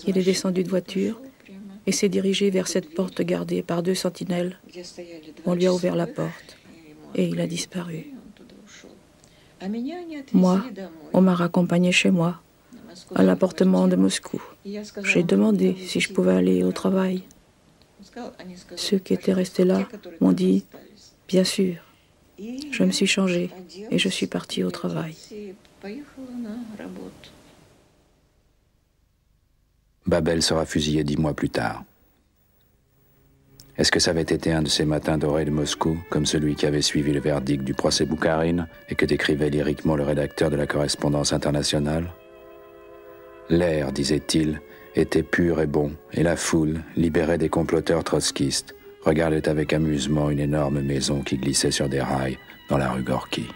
Il est descendu de voiture et s'est dirigé vers cette porte gardée par deux sentinelles. On lui a ouvert la porte et il a disparu. Moi, on m'a raccompagné chez moi, à l'appartement de Moscou. J'ai demandé si je pouvais aller au travail. Ceux qui étaient restés là m'ont dit, bien sûr. Je me suis changée et je suis partie au travail. Babel sera fusillé dix mois plus tard. Est-ce que ça avait été un de ces matins dorés de Moscou, comme celui qui avait suivi le verdict du procès Boukharine et que décrivait lyriquement le rédacteur de la correspondance internationale? L'air, disait-il, était pur et bon, et la foule, libérée des comploteurs trotskistes, regardait avec amusement une énorme maison qui glissait sur des rails dans la rue Gorky.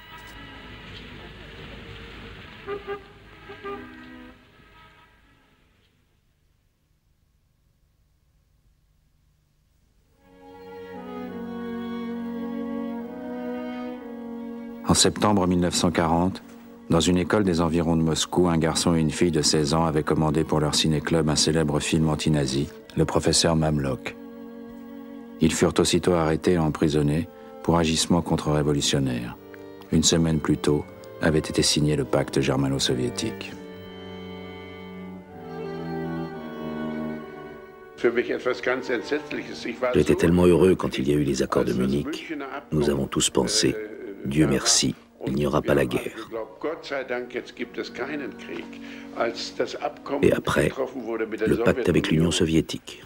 En septembre 1940, dans une école des environs de Moscou, un garçon et une fille de 16 ans avaient commandé pour leur ciné-club un célèbre film anti-nazi, Le professeur Mamlok. Ils furent aussitôt arrêtés et emprisonnés pour agissement contre-révolutionnaire. Une semaine plus tôt avait été signé le pacte germano-soviétique. J'étais tellement heureux quand il y a eu les accords de Munich. Nous avons tous pensé, Dieu merci, il n'y aura pas la guerre. Et après, le pacte avec l'Union soviétique.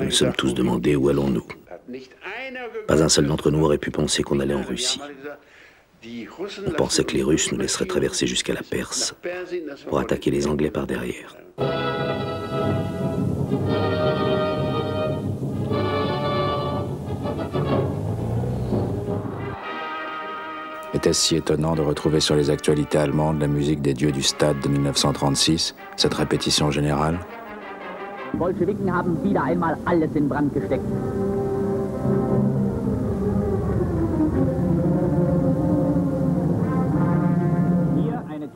Nous sommes tous demandés où allons-nous. Pas un seul d'entre nous aurait pu penser qu'on allait en Russie. On pensait que les Russes nous laisseraient traverser jusqu'à la Perse pour attaquer les Anglais par derrière. Était-ce si étonnant de retrouver sur les actualités allemandes la musique des dieux du stade de 1936, cette répétition générale.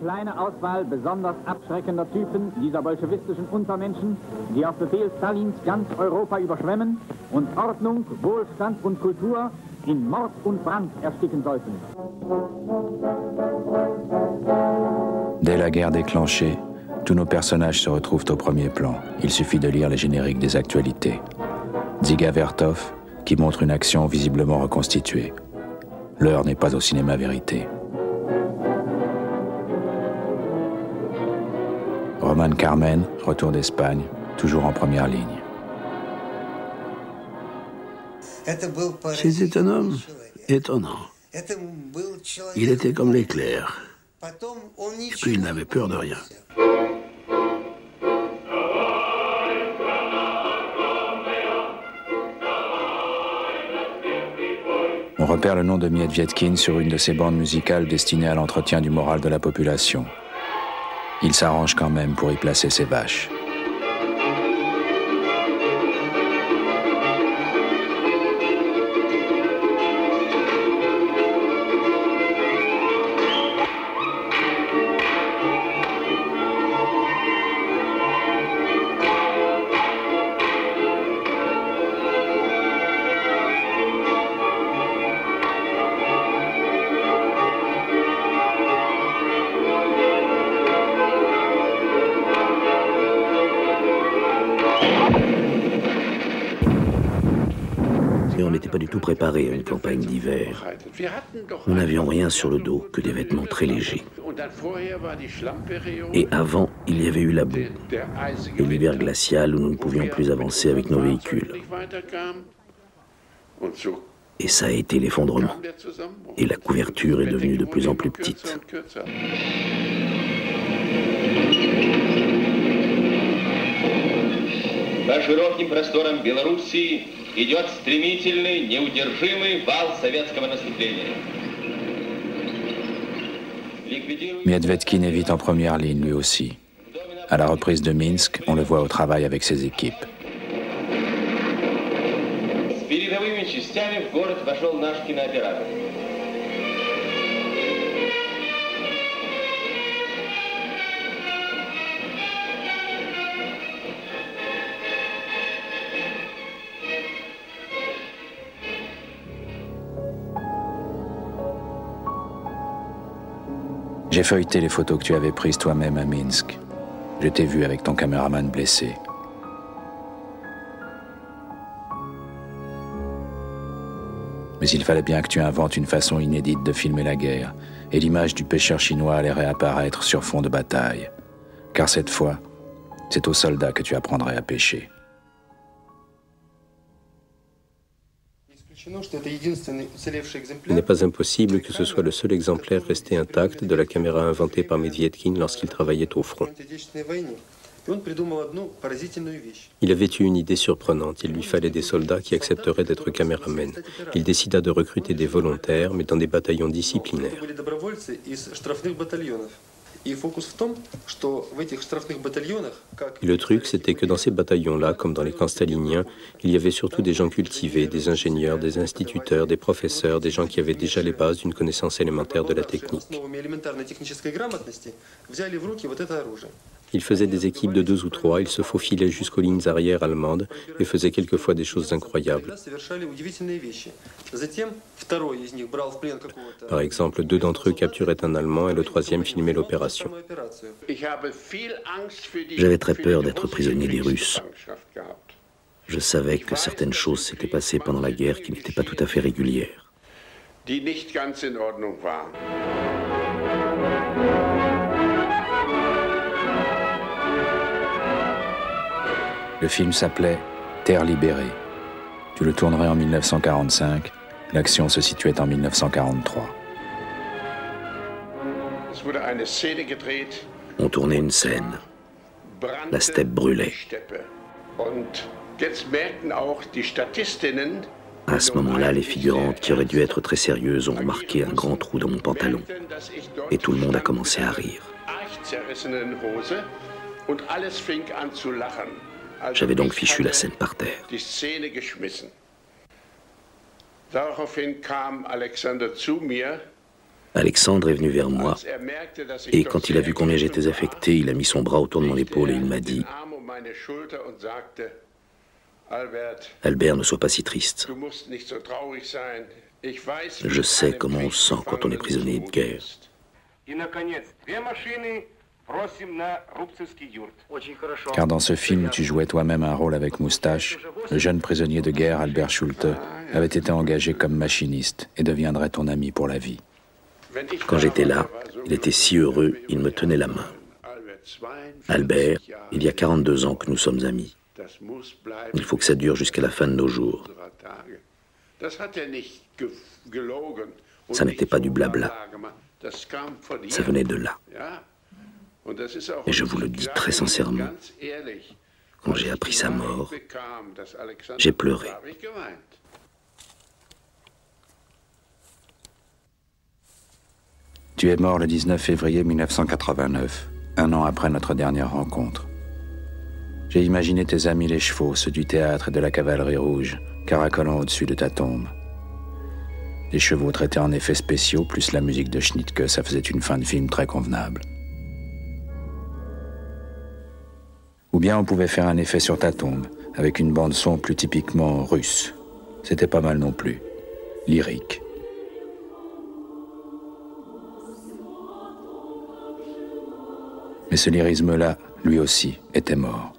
Kleine Auswahl besonders abschreckender Typen dieser bolschewistischen Untermenschen, die auf Befehl Stalins ganz Europa überschwemmen und Ordnung, Wohlstand und Kultur in Mord und Brand. Dès la guerre déclenchée, tous nos personnages se retrouvent au premier plan. Il suffit de lire les génériques des actualités. Ziga Vertov, qui montre une action visiblement reconstituée. L'heure n'est pas au cinéma vérité. Roman Carmen, retour d'Espagne, toujours en première ligne. C'était un homme étonnant. Il était comme l'éclair. Et puis il n'avait peur de rien. On repère le nom de Miet Vietkin sur une de ces bandes musicales destinées à l'entretien du moral de la population. Il s'arrange quand même pour y placer ses vaches. préparé à une campagne d'hiver. Nous n'avions rien sur le dos que des vêtements très légers. Et avant, il y avait eu la boue et l'hiver glacial où nous ne pouvions plus avancer avec nos véhicules. Et ça a été l'effondrement. Et la couverture est devenue de plus en plus petite. Vache широким просторам Белоруссии идет стремительный, неудержимый вал советского наступления. Medvedkin est vite en première ligne lui aussi. À la reprise de Minsk, on le voit au travail avec ses équipes. С передовыми частями в город вошел наш кинооператор. J'ai feuilleté les photos que tu avais prises toi-même à Minsk. Je t'ai vu avec ton caméraman blessé. Mais il fallait bien que tu inventes une façon inédite de filmer la guerre, et l'image du pêcheur chinois allait réapparaître sur fond de bataille. Car cette fois, c'est aux soldats que tu apprendrais à pêcher. Il n'est pas impossible que ce soit le seul exemplaire resté intact de la caméra inventée par Medvedkin lorsqu'il travaillait au front. Il avait eu une idée surprenante. Il lui fallait des soldats qui accepteraient d'être caméramen. Il décida de recruter des volontaires, mais dans des bataillons disciplinaires. Le truc, c'était que dans ces bataillons-là, comme dans les camps staliniens, il y avait surtout des gens cultivés, des ingénieurs, des instituteurs, des professeurs, des gens qui avaient déjà les bases d'une connaissance élémentaire de la technique. Il faisait des équipes de deux ou trois, il se faufilait jusqu'aux lignes arrière allemandes et faisait quelquefois des choses incroyables. Par exemple, deux d'entre eux capturaient un Allemand et le troisième filmait l'opération. J'avais très peur d'être prisonnier des Russes. Je savais que certaines choses s'étaient passées pendant la guerre qui n'étaient pas tout à fait régulières. Le film s'appelait Terre libérée. Tu le tournerais en 1945. L'action se situait en 1943. On tournait une scène. La steppe brûlait. À ce moment-là, les figurantes, qui auraient dû être très sérieuses, ont remarqué un grand trou dans mon pantalon. Et tout le monde a commencé à rire. J'avais donc fichu la scène par terre. Alexandre est venu vers moi et quand il a vu combien j'étais affecté, il a mis son bras autour de mon épaule et il m'a dit Albert, ne sois pas si triste. Je sais comment on se sent quand on est prisonnier de guerre. Car dans ce film, tu jouais toi-même un rôle avec moustache. Le jeune prisonnier de guerre, Albert Schulte, avait été engagé comme machiniste et deviendrait ton ami pour la vie. Quand j'étais là, il était si heureux, il me tenait la main. Albert, il y a 42 ans que nous sommes amis. Il faut que ça dure jusqu'à la fin de nos jours. Ça n'était pas du blabla. Ça venait de là. Et je vous le dis très sincèrement, quand j'ai appris sa mort, j'ai pleuré. Tu es mort le 19 février 1989, un an après notre dernière rencontre. J'ai imaginé tes amis les chevaux, ceux du théâtre et de la cavalerie rouge, caracolant au-dessus de ta tombe. Les chevaux traités en effets spéciaux, plus la musique de Schnittke, ça faisait une fin de film très convenable. Ou bien on pouvait faire un effet sur ta tombe, avec une bande son plus typiquement russe. C'était pas mal non plus. Lyrique. Mais ce lyrisme-là, lui aussi, était mort.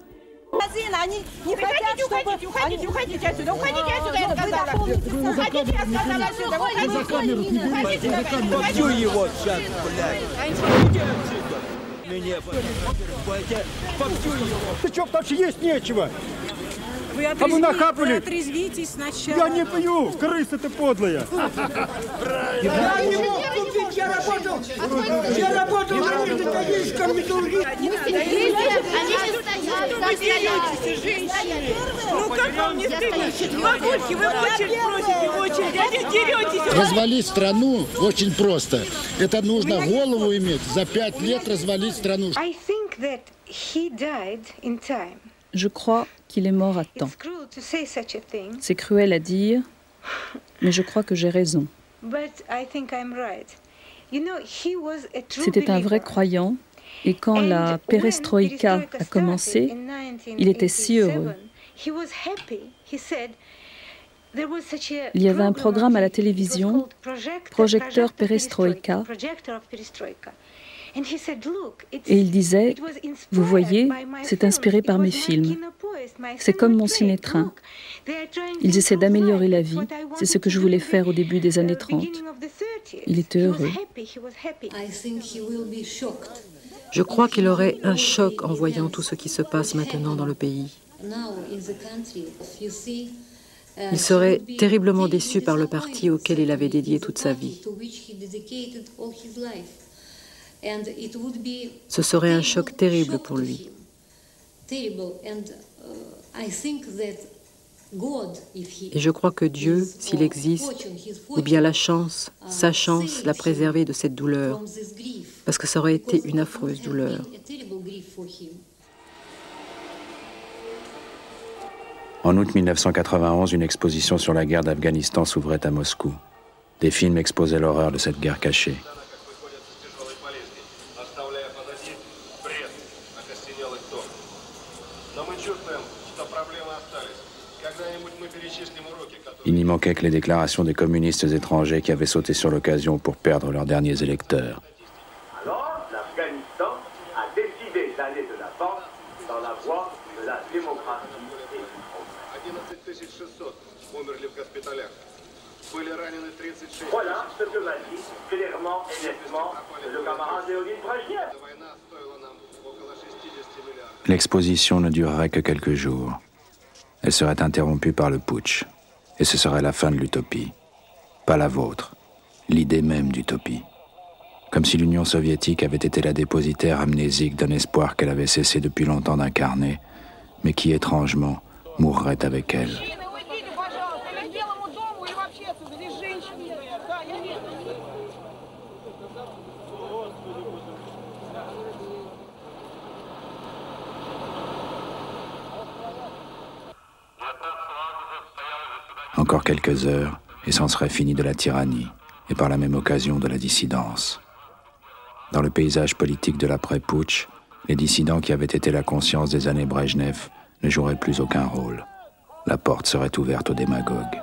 Ты что, потому что есть нечего. Вы а мы нахапали. Вы отрезвитесь сначала. Я не пью, крыса ты подлая. Я не мог купить, я работал, я работал на металлическом металлургии. Они не стоят, женщины. Ну как вам не стыдно? Бабульки, вы очень очередь просите, в очередь, не деретесь. Развалить страну очень просто. Это нужно голову иметь. За пять лет развалить страну. I think that he died in time. Je crois qu'il est mort à temps. C'est cruel à dire, mais je crois que j'ai raison. C'était un vrai croyant, et quand la perestroïka a commencé, il était si heureux. Il y avait un programme à la télévision, Projecteur Perestroïka, et il disait, vous voyez, c'est inspiré par mes films. C'est comme mon ciné-train. Ils essaient d'améliorer la vie. C'est ce que je voulais faire au début des années 30. Il était heureux. Je crois qu'il aurait un choc en voyant tout ce qui se passe maintenant dans le pays. Il serait terriblement déçu par le parti auquel il avait dédié toute sa vie. Ce serait un choc terrible pour lui. Et je crois que Dieu, s'il existe, ou bien la chance, sa chance, l'a préservé de cette douleur, parce que ça aurait été une affreuse douleur. En août 1991, une exposition sur la guerre d'Afghanistan s'ouvrait à Moscou. Des films exposaient l'horreur de cette guerre cachée. Il n'y manquait que les déclarations des communistes étrangers qui avaient sauté sur l'occasion pour perdre leurs derniers électeurs. Alors, l'Afghanistan a décidé d'aller de l'avant dans la voie de la démocratie et du progrès. Voilà ce que m'a dit clairement et nettement le camarade Léonid Brezhnev. L'exposition ne durerait que quelques jours. Elle serait interrompue par le putsch et ce serait la fin de l'utopie. Pas la vôtre, l'idée même d'utopie. Comme si l'Union soviétique avait été la dépositaire amnésique d'un espoir qu'elle avait cessé depuis longtemps d'incarner, mais qui, étrangement, mourrait avec elle. Encore quelques heures, et c'en serait fini de la tyrannie, et par la même occasion de la dissidence. Dans le paysage politique de l'après-putsch, les dissidents qui avaient été la conscience des années Brejnev ne joueraient plus aucun rôle. La porte serait ouverte aux démagogues.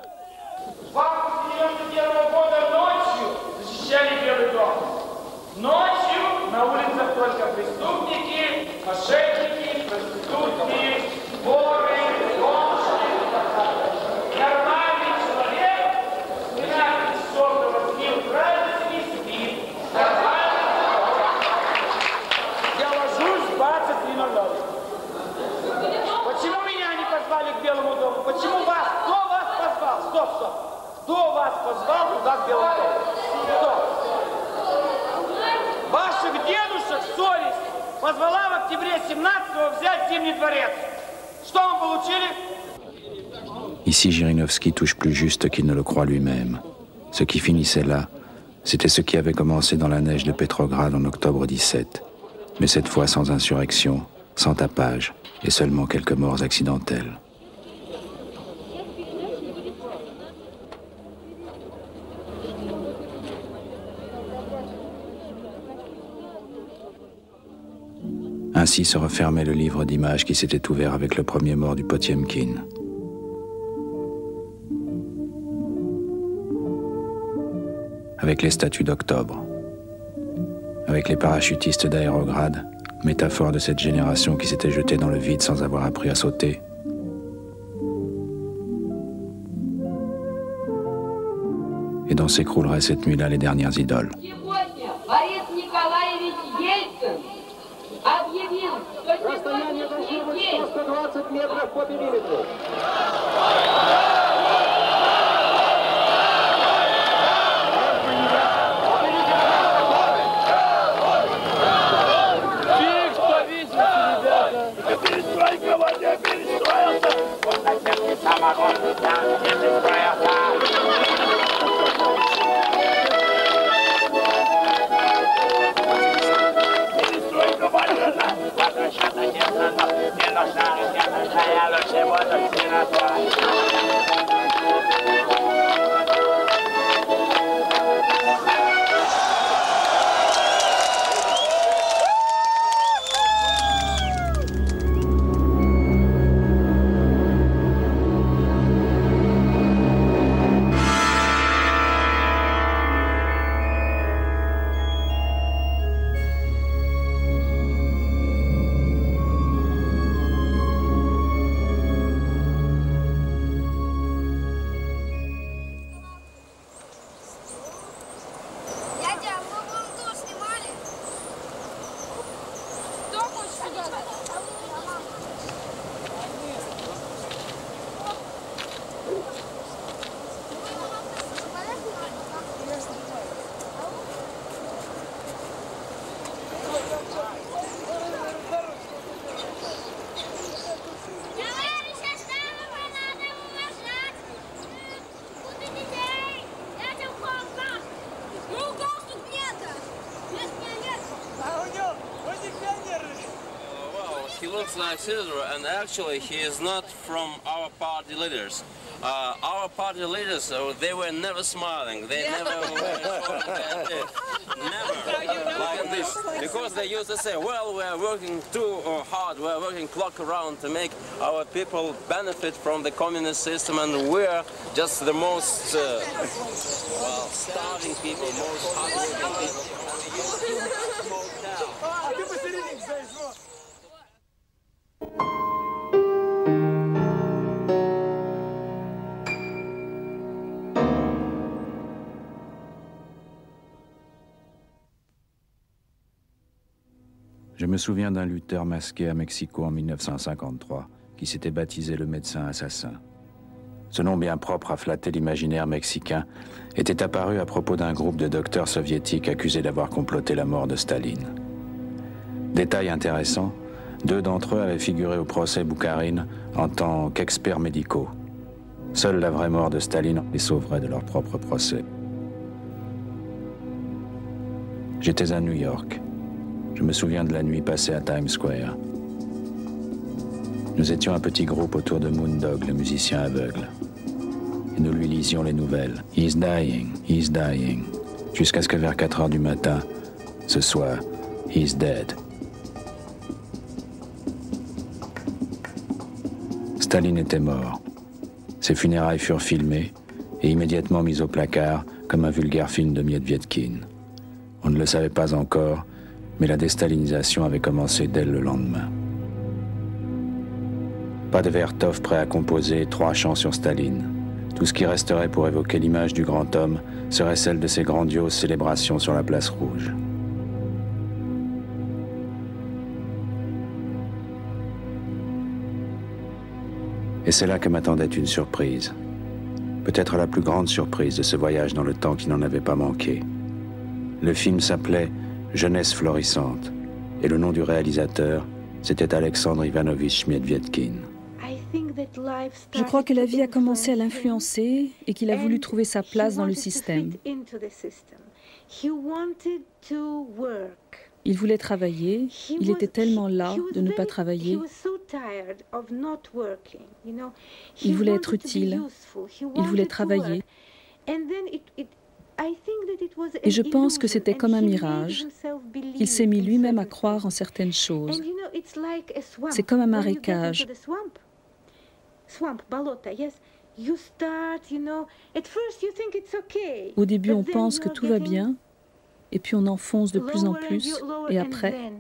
Ici, Jirinovski touche plus juste qu'il ne le croit lui-même. Ce qui finissait là, c'était ce qui avait commencé dans la neige de Petrograd en octobre 17, mais cette fois sans insurrection, sans tapage et seulement quelques morts accidentelles. Ainsi se refermait le livre d'images qui s'était ouvert avec le premier mort du Potiemkin. Avec les statues d'octobre. Avec les parachutistes d'Aérograd, métaphore de cette génération qui s'était jetée dans le vide sans avoir appris à sauter. Et dont s'écrouleraient cette nuit-là les dernières idoles. 40 метров по периметру. Перестроился, вот на сердце самого себя не пристроился. Sősödnek játszannak, én a sárgát játszannak, helyelősé volt a színet. And actually he is not from our party leaders. Uh, our party leaders, uh, they were never smiling. They yeah. never were *laughs* never like this. Because they used to say, well, we're working too uh, hard, we're working clock around to make our people benefit from the communist system, and we're just the most, uh, well, starving people, most hardworking people. *laughs* me souviens d'un lutteur masqué à Mexico en 1953 qui s'était baptisé le médecin assassin. Ce nom bien propre à flatter l'imaginaire mexicain était apparu à propos d'un groupe de docteurs soviétiques accusés d'avoir comploté la mort de Staline. Détail intéressant, deux d'entre eux avaient figuré au procès Boukharine en tant qu'experts médicaux. Seule la vraie mort de Staline les sauverait de leur propre procès. J'étais à New York. Je me souviens de la nuit passée à Times Square. Nous étions un petit groupe autour de Moondog, le musicien aveugle. Et nous lui lisions les nouvelles. He's dying, he's dying. Jusqu'à ce que vers 4 heures du matin, ce soit He's dead. Staline était mort. Ses funérailles furent filmées et immédiatement mises au placard comme un vulgaire film de Mietvietkin. On ne le savait pas encore, mais la déstalinisation avait commencé dès le lendemain. Pas de Vertov prêt à composer trois chants sur Staline. Tout ce qui resterait pour évoquer l'image du grand homme serait celle de ses grandioses célébrations sur la place rouge. Et c'est là que m'attendait une surprise. Peut-être la plus grande surprise de ce voyage dans le temps qui n'en avait pas manqué. Le film s'appelait Jeunesse florissante. Et le nom du réalisateur, c'était Alexandre Ivanovich Medvedkin. Je crois que la vie a commencé à l'influencer et qu'il a voulu trouver sa place dans le système. Il voulait travailler, il était tellement là de ne pas travailler. Il voulait être utile, il voulait travailler. Et je pense que c'était comme un mirage. Il s'est mis lui-même à croire en certaines choses. C'est comme un marécage. Au début, on pense que tout va bien, et puis on enfonce de plus en plus, et après...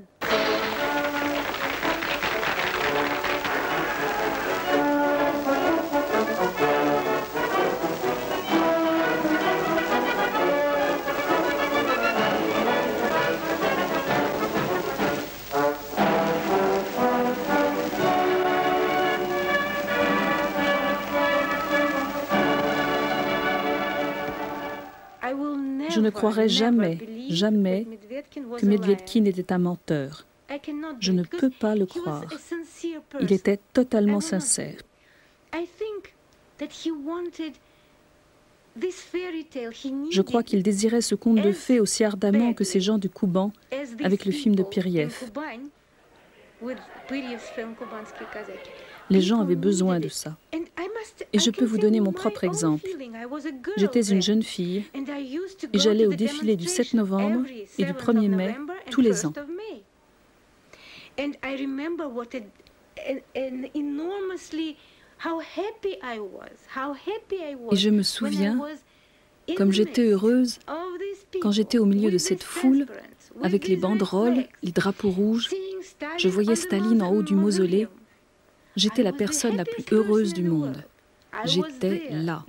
Je ne croirais jamais, jamais que Medvedkin était un menteur. Je ne peux pas le croire. Il était totalement sincère. Je crois qu'il désirait ce conte de fées aussi ardemment que ces gens du Kouban avec le film de Piriev. Les gens avaient besoin de ça. Et je peux vous donner mon propre exemple. J'étais une jeune fille et j'allais au défilé du 7 novembre et du 1er mai tous les ans. Et je me souviens comme j'étais heureuse quand j'étais au milieu de cette foule avec les banderoles, les drapeaux rouges. Je voyais Staline en haut du mausolée J'étais la personne la plus heureuse du monde. J'étais là.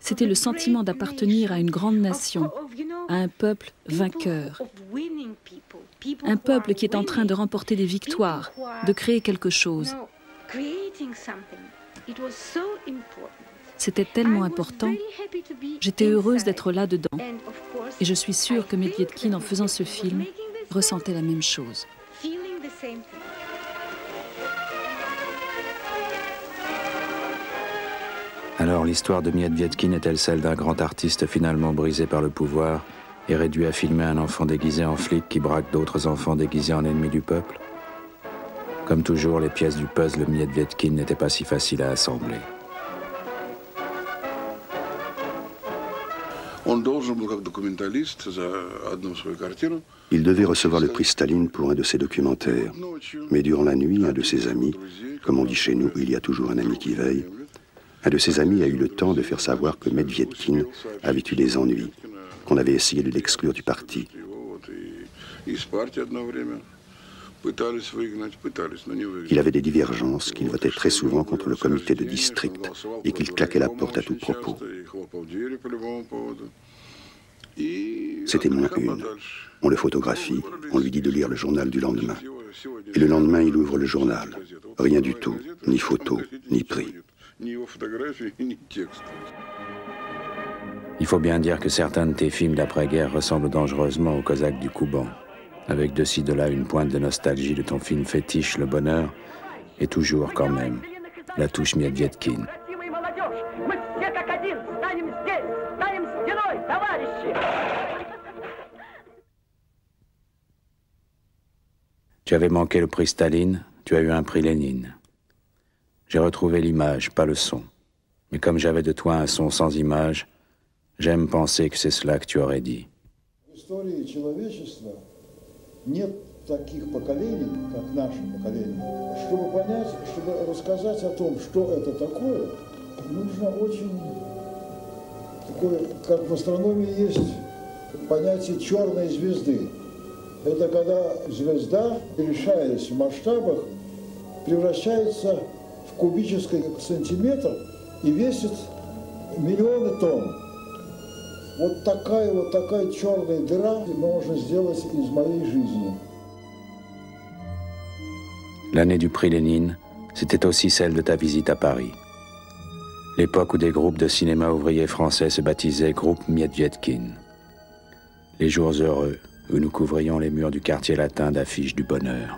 C'était le sentiment d'appartenir à une grande nation, à un peuple vainqueur, un peuple qui est en train de remporter des victoires, de créer quelque chose. C'était tellement important. J'étais heureuse d'être là-dedans. Et je suis sûre que Medvedkin, en faisant ce film, ressentait la même chose. Alors l'histoire de Vietkin est-elle celle d'un grand artiste finalement brisé par le pouvoir et réduit à filmer un enfant déguisé en flic qui braque d'autres enfants déguisés en ennemis du peuple? Comme toujours, les pièces du puzzle Vietkin n'étaient pas si faciles à assembler. Il devait recevoir le prix Staline pour un de ses documentaires. Mais durant la nuit, un de ses amis, comme on dit chez nous, il y a toujours un ami qui veille, un de ses amis a eu le temps de faire savoir que Medvedkin avait eu des ennuis, qu'on avait essayé de l'exclure du parti. Il avait des divergences, qu'il votait très souvent contre le comité de district et qu'il claquait la porte à tout propos. C'était moins une. On le photographie, on lui dit de lire le journal du lendemain. Et le lendemain, il ouvre le journal. Rien du tout, ni photo, ni prix. Il faut bien dire que certains de tes films d'après-guerre ressemblent dangereusement aux Cosaques du Kouban avec de ci de là une pointe de nostalgie de ton film fétiche, le bonheur, et toujours quand même la touche Miedvietkin. Tu avais manqué le prix Staline, tu as eu un prix Lénine. J'ai retrouvé l'image, pas le son. Mais comme j'avais de toi un son sans image, j'aime penser que c'est cela que tu aurais dit. Нет таких поколений, как наше поколение. Чтобы понять, чтобы рассказать о том, что это такое, нужно очень такое, как в астрономии есть понятие черной звезды. Это когда звезда, решаясь в масштабах, превращается в кубический сантиметр и весит миллионы тонн. L'année du prix Lénine, c'était aussi celle de ta visite à Paris. L'époque où des groupes de cinéma ouvriers français se baptisaient Groupe Mietvietkin. Les jours heureux où nous couvrions les murs du quartier latin d'affiches du bonheur.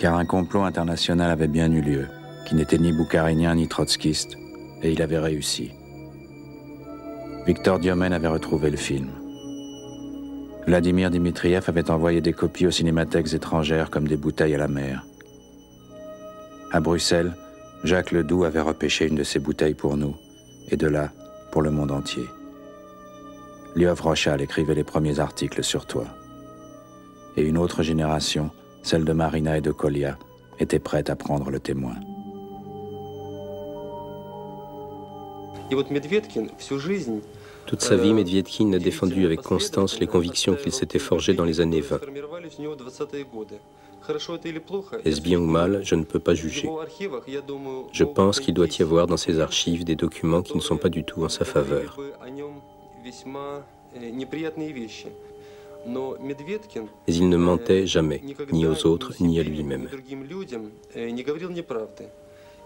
Car un complot international avait bien eu lieu, qui n'était ni boucarinien ni trotskiste, et il avait réussi. Victor Diomen avait retrouvé le film. Vladimir Dimitriev avait envoyé des copies aux cinémathèques étrangères comme des bouteilles à la mer. À Bruxelles, Jacques Ledoux avait repêché une de ces bouteilles pour nous, et de là, pour le monde entier. Liov Rochal écrivait les premiers articles sur toi. Et une autre génération, celle de Marina et de Kolia, était prête à prendre le témoin. Toute sa vie, Medvedkin a défendu avec constance les convictions qu'il s'était forgées dans les années 20. Est-ce bien ou mal Je ne peux pas juger. Je pense qu'il doit y avoir dans ses archives des documents qui ne sont pas du tout en sa faveur. Mais il ne mentait jamais, ni aux autres, ni à lui-même.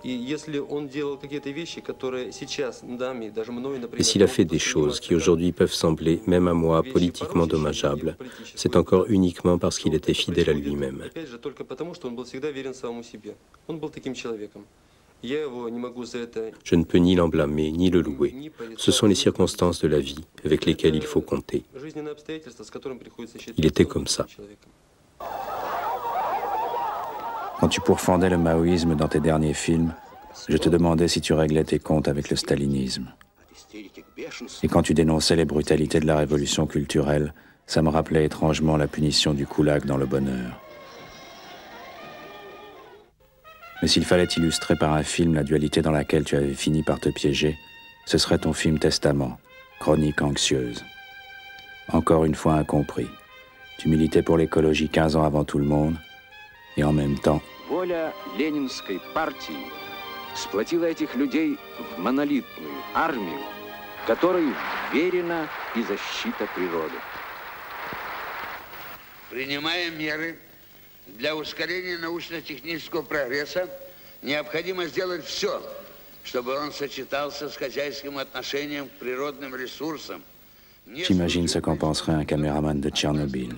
Et s'il a fait des choses qui aujourd'hui peuvent sembler, même à moi, politiquement dommageables, c'est encore uniquement parce qu'il était fidèle à lui-même. Je ne peux ni l'emblâmer, ni le louer. Ce sont les circonstances de la vie avec lesquelles il faut compter. Il était comme ça. Quand tu pourfendais le maoïsme dans tes derniers films, je te demandais si tu réglais tes comptes avec le stalinisme. Et quand tu dénonçais les brutalités de la révolution culturelle, ça me rappelait étrangement la punition du Koulag dans le bonheur. Mais s'il fallait illustrer par un film la dualité dans laquelle tu avais fini par te piéger, ce serait ton film Testament, chronique anxieuse. Encore une fois incompris. Tu militais pour l'écologie 15 ans avant tout le monde, et en même temps, Воля Ленинской партии сплотила этих людей в монолитную армию, которой верена и защита природы. Принимая меры для ускорения научно-технического прогресса, необходимо сделать все, чтобы он сочетался с хозяйским отношением к природным ресурсам. J'imagine ce qu'en penserait un caméraman de Tchernobyl.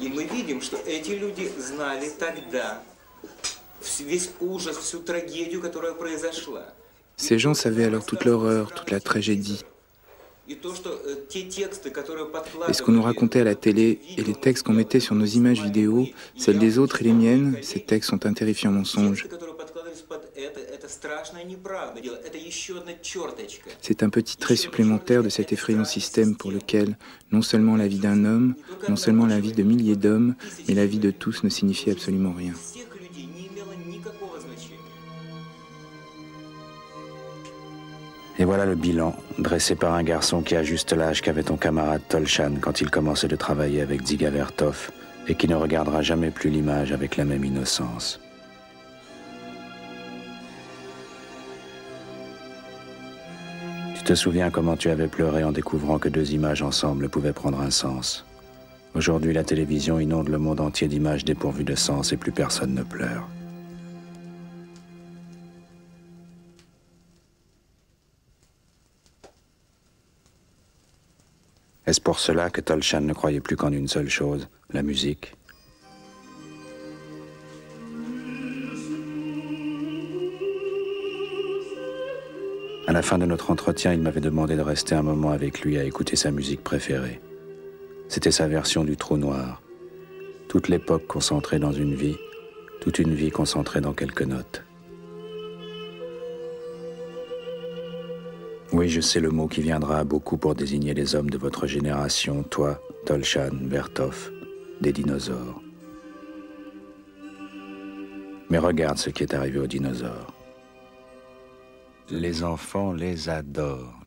И мы видим, что эти люди знали тогда весь ужас, всю трагедию, которая произошла. Ces gens savaient alors toute l'horreur, toute la tragédie. И то, что те тексты, которые Et ce qu'on nous racontait à la télé et les textes qu'on mettait sur nos images vidéo, celles des autres et les miennes, ces textes sont un terrifiant mensonge. C'est un petit trait supplémentaire de cet effrayant système pour lequel non seulement la vie d'un homme, non seulement la vie de milliers d'hommes, mais la vie de tous ne signifie absolument rien. Et voilà le bilan, dressé par un garçon qui a juste l'âge qu'avait ton camarade Tolchan quand il commençait de travailler avec Ziga Vertov et qui ne regardera jamais plus l'image avec la même innocence. Tu te souviens comment tu avais pleuré en découvrant que deux images ensemble pouvaient prendre un sens. Aujourd'hui, la télévision inonde le monde entier d'images dépourvues de sens et plus personne ne pleure. Est-ce pour cela que Tolchan ne croyait plus qu'en une seule chose, la musique? À la fin de notre entretien, il m'avait demandé de rester un moment avec lui à écouter sa musique préférée. C'était sa version du trou noir. Toute l'époque concentrée dans une vie, toute une vie concentrée dans quelques notes. Oui, je sais le mot qui viendra à beaucoup pour désigner les hommes de votre génération, toi, Tolchan, Bertov, des dinosaures. Mais regarde ce qui est arrivé aux dinosaures. Les enfants les adorent.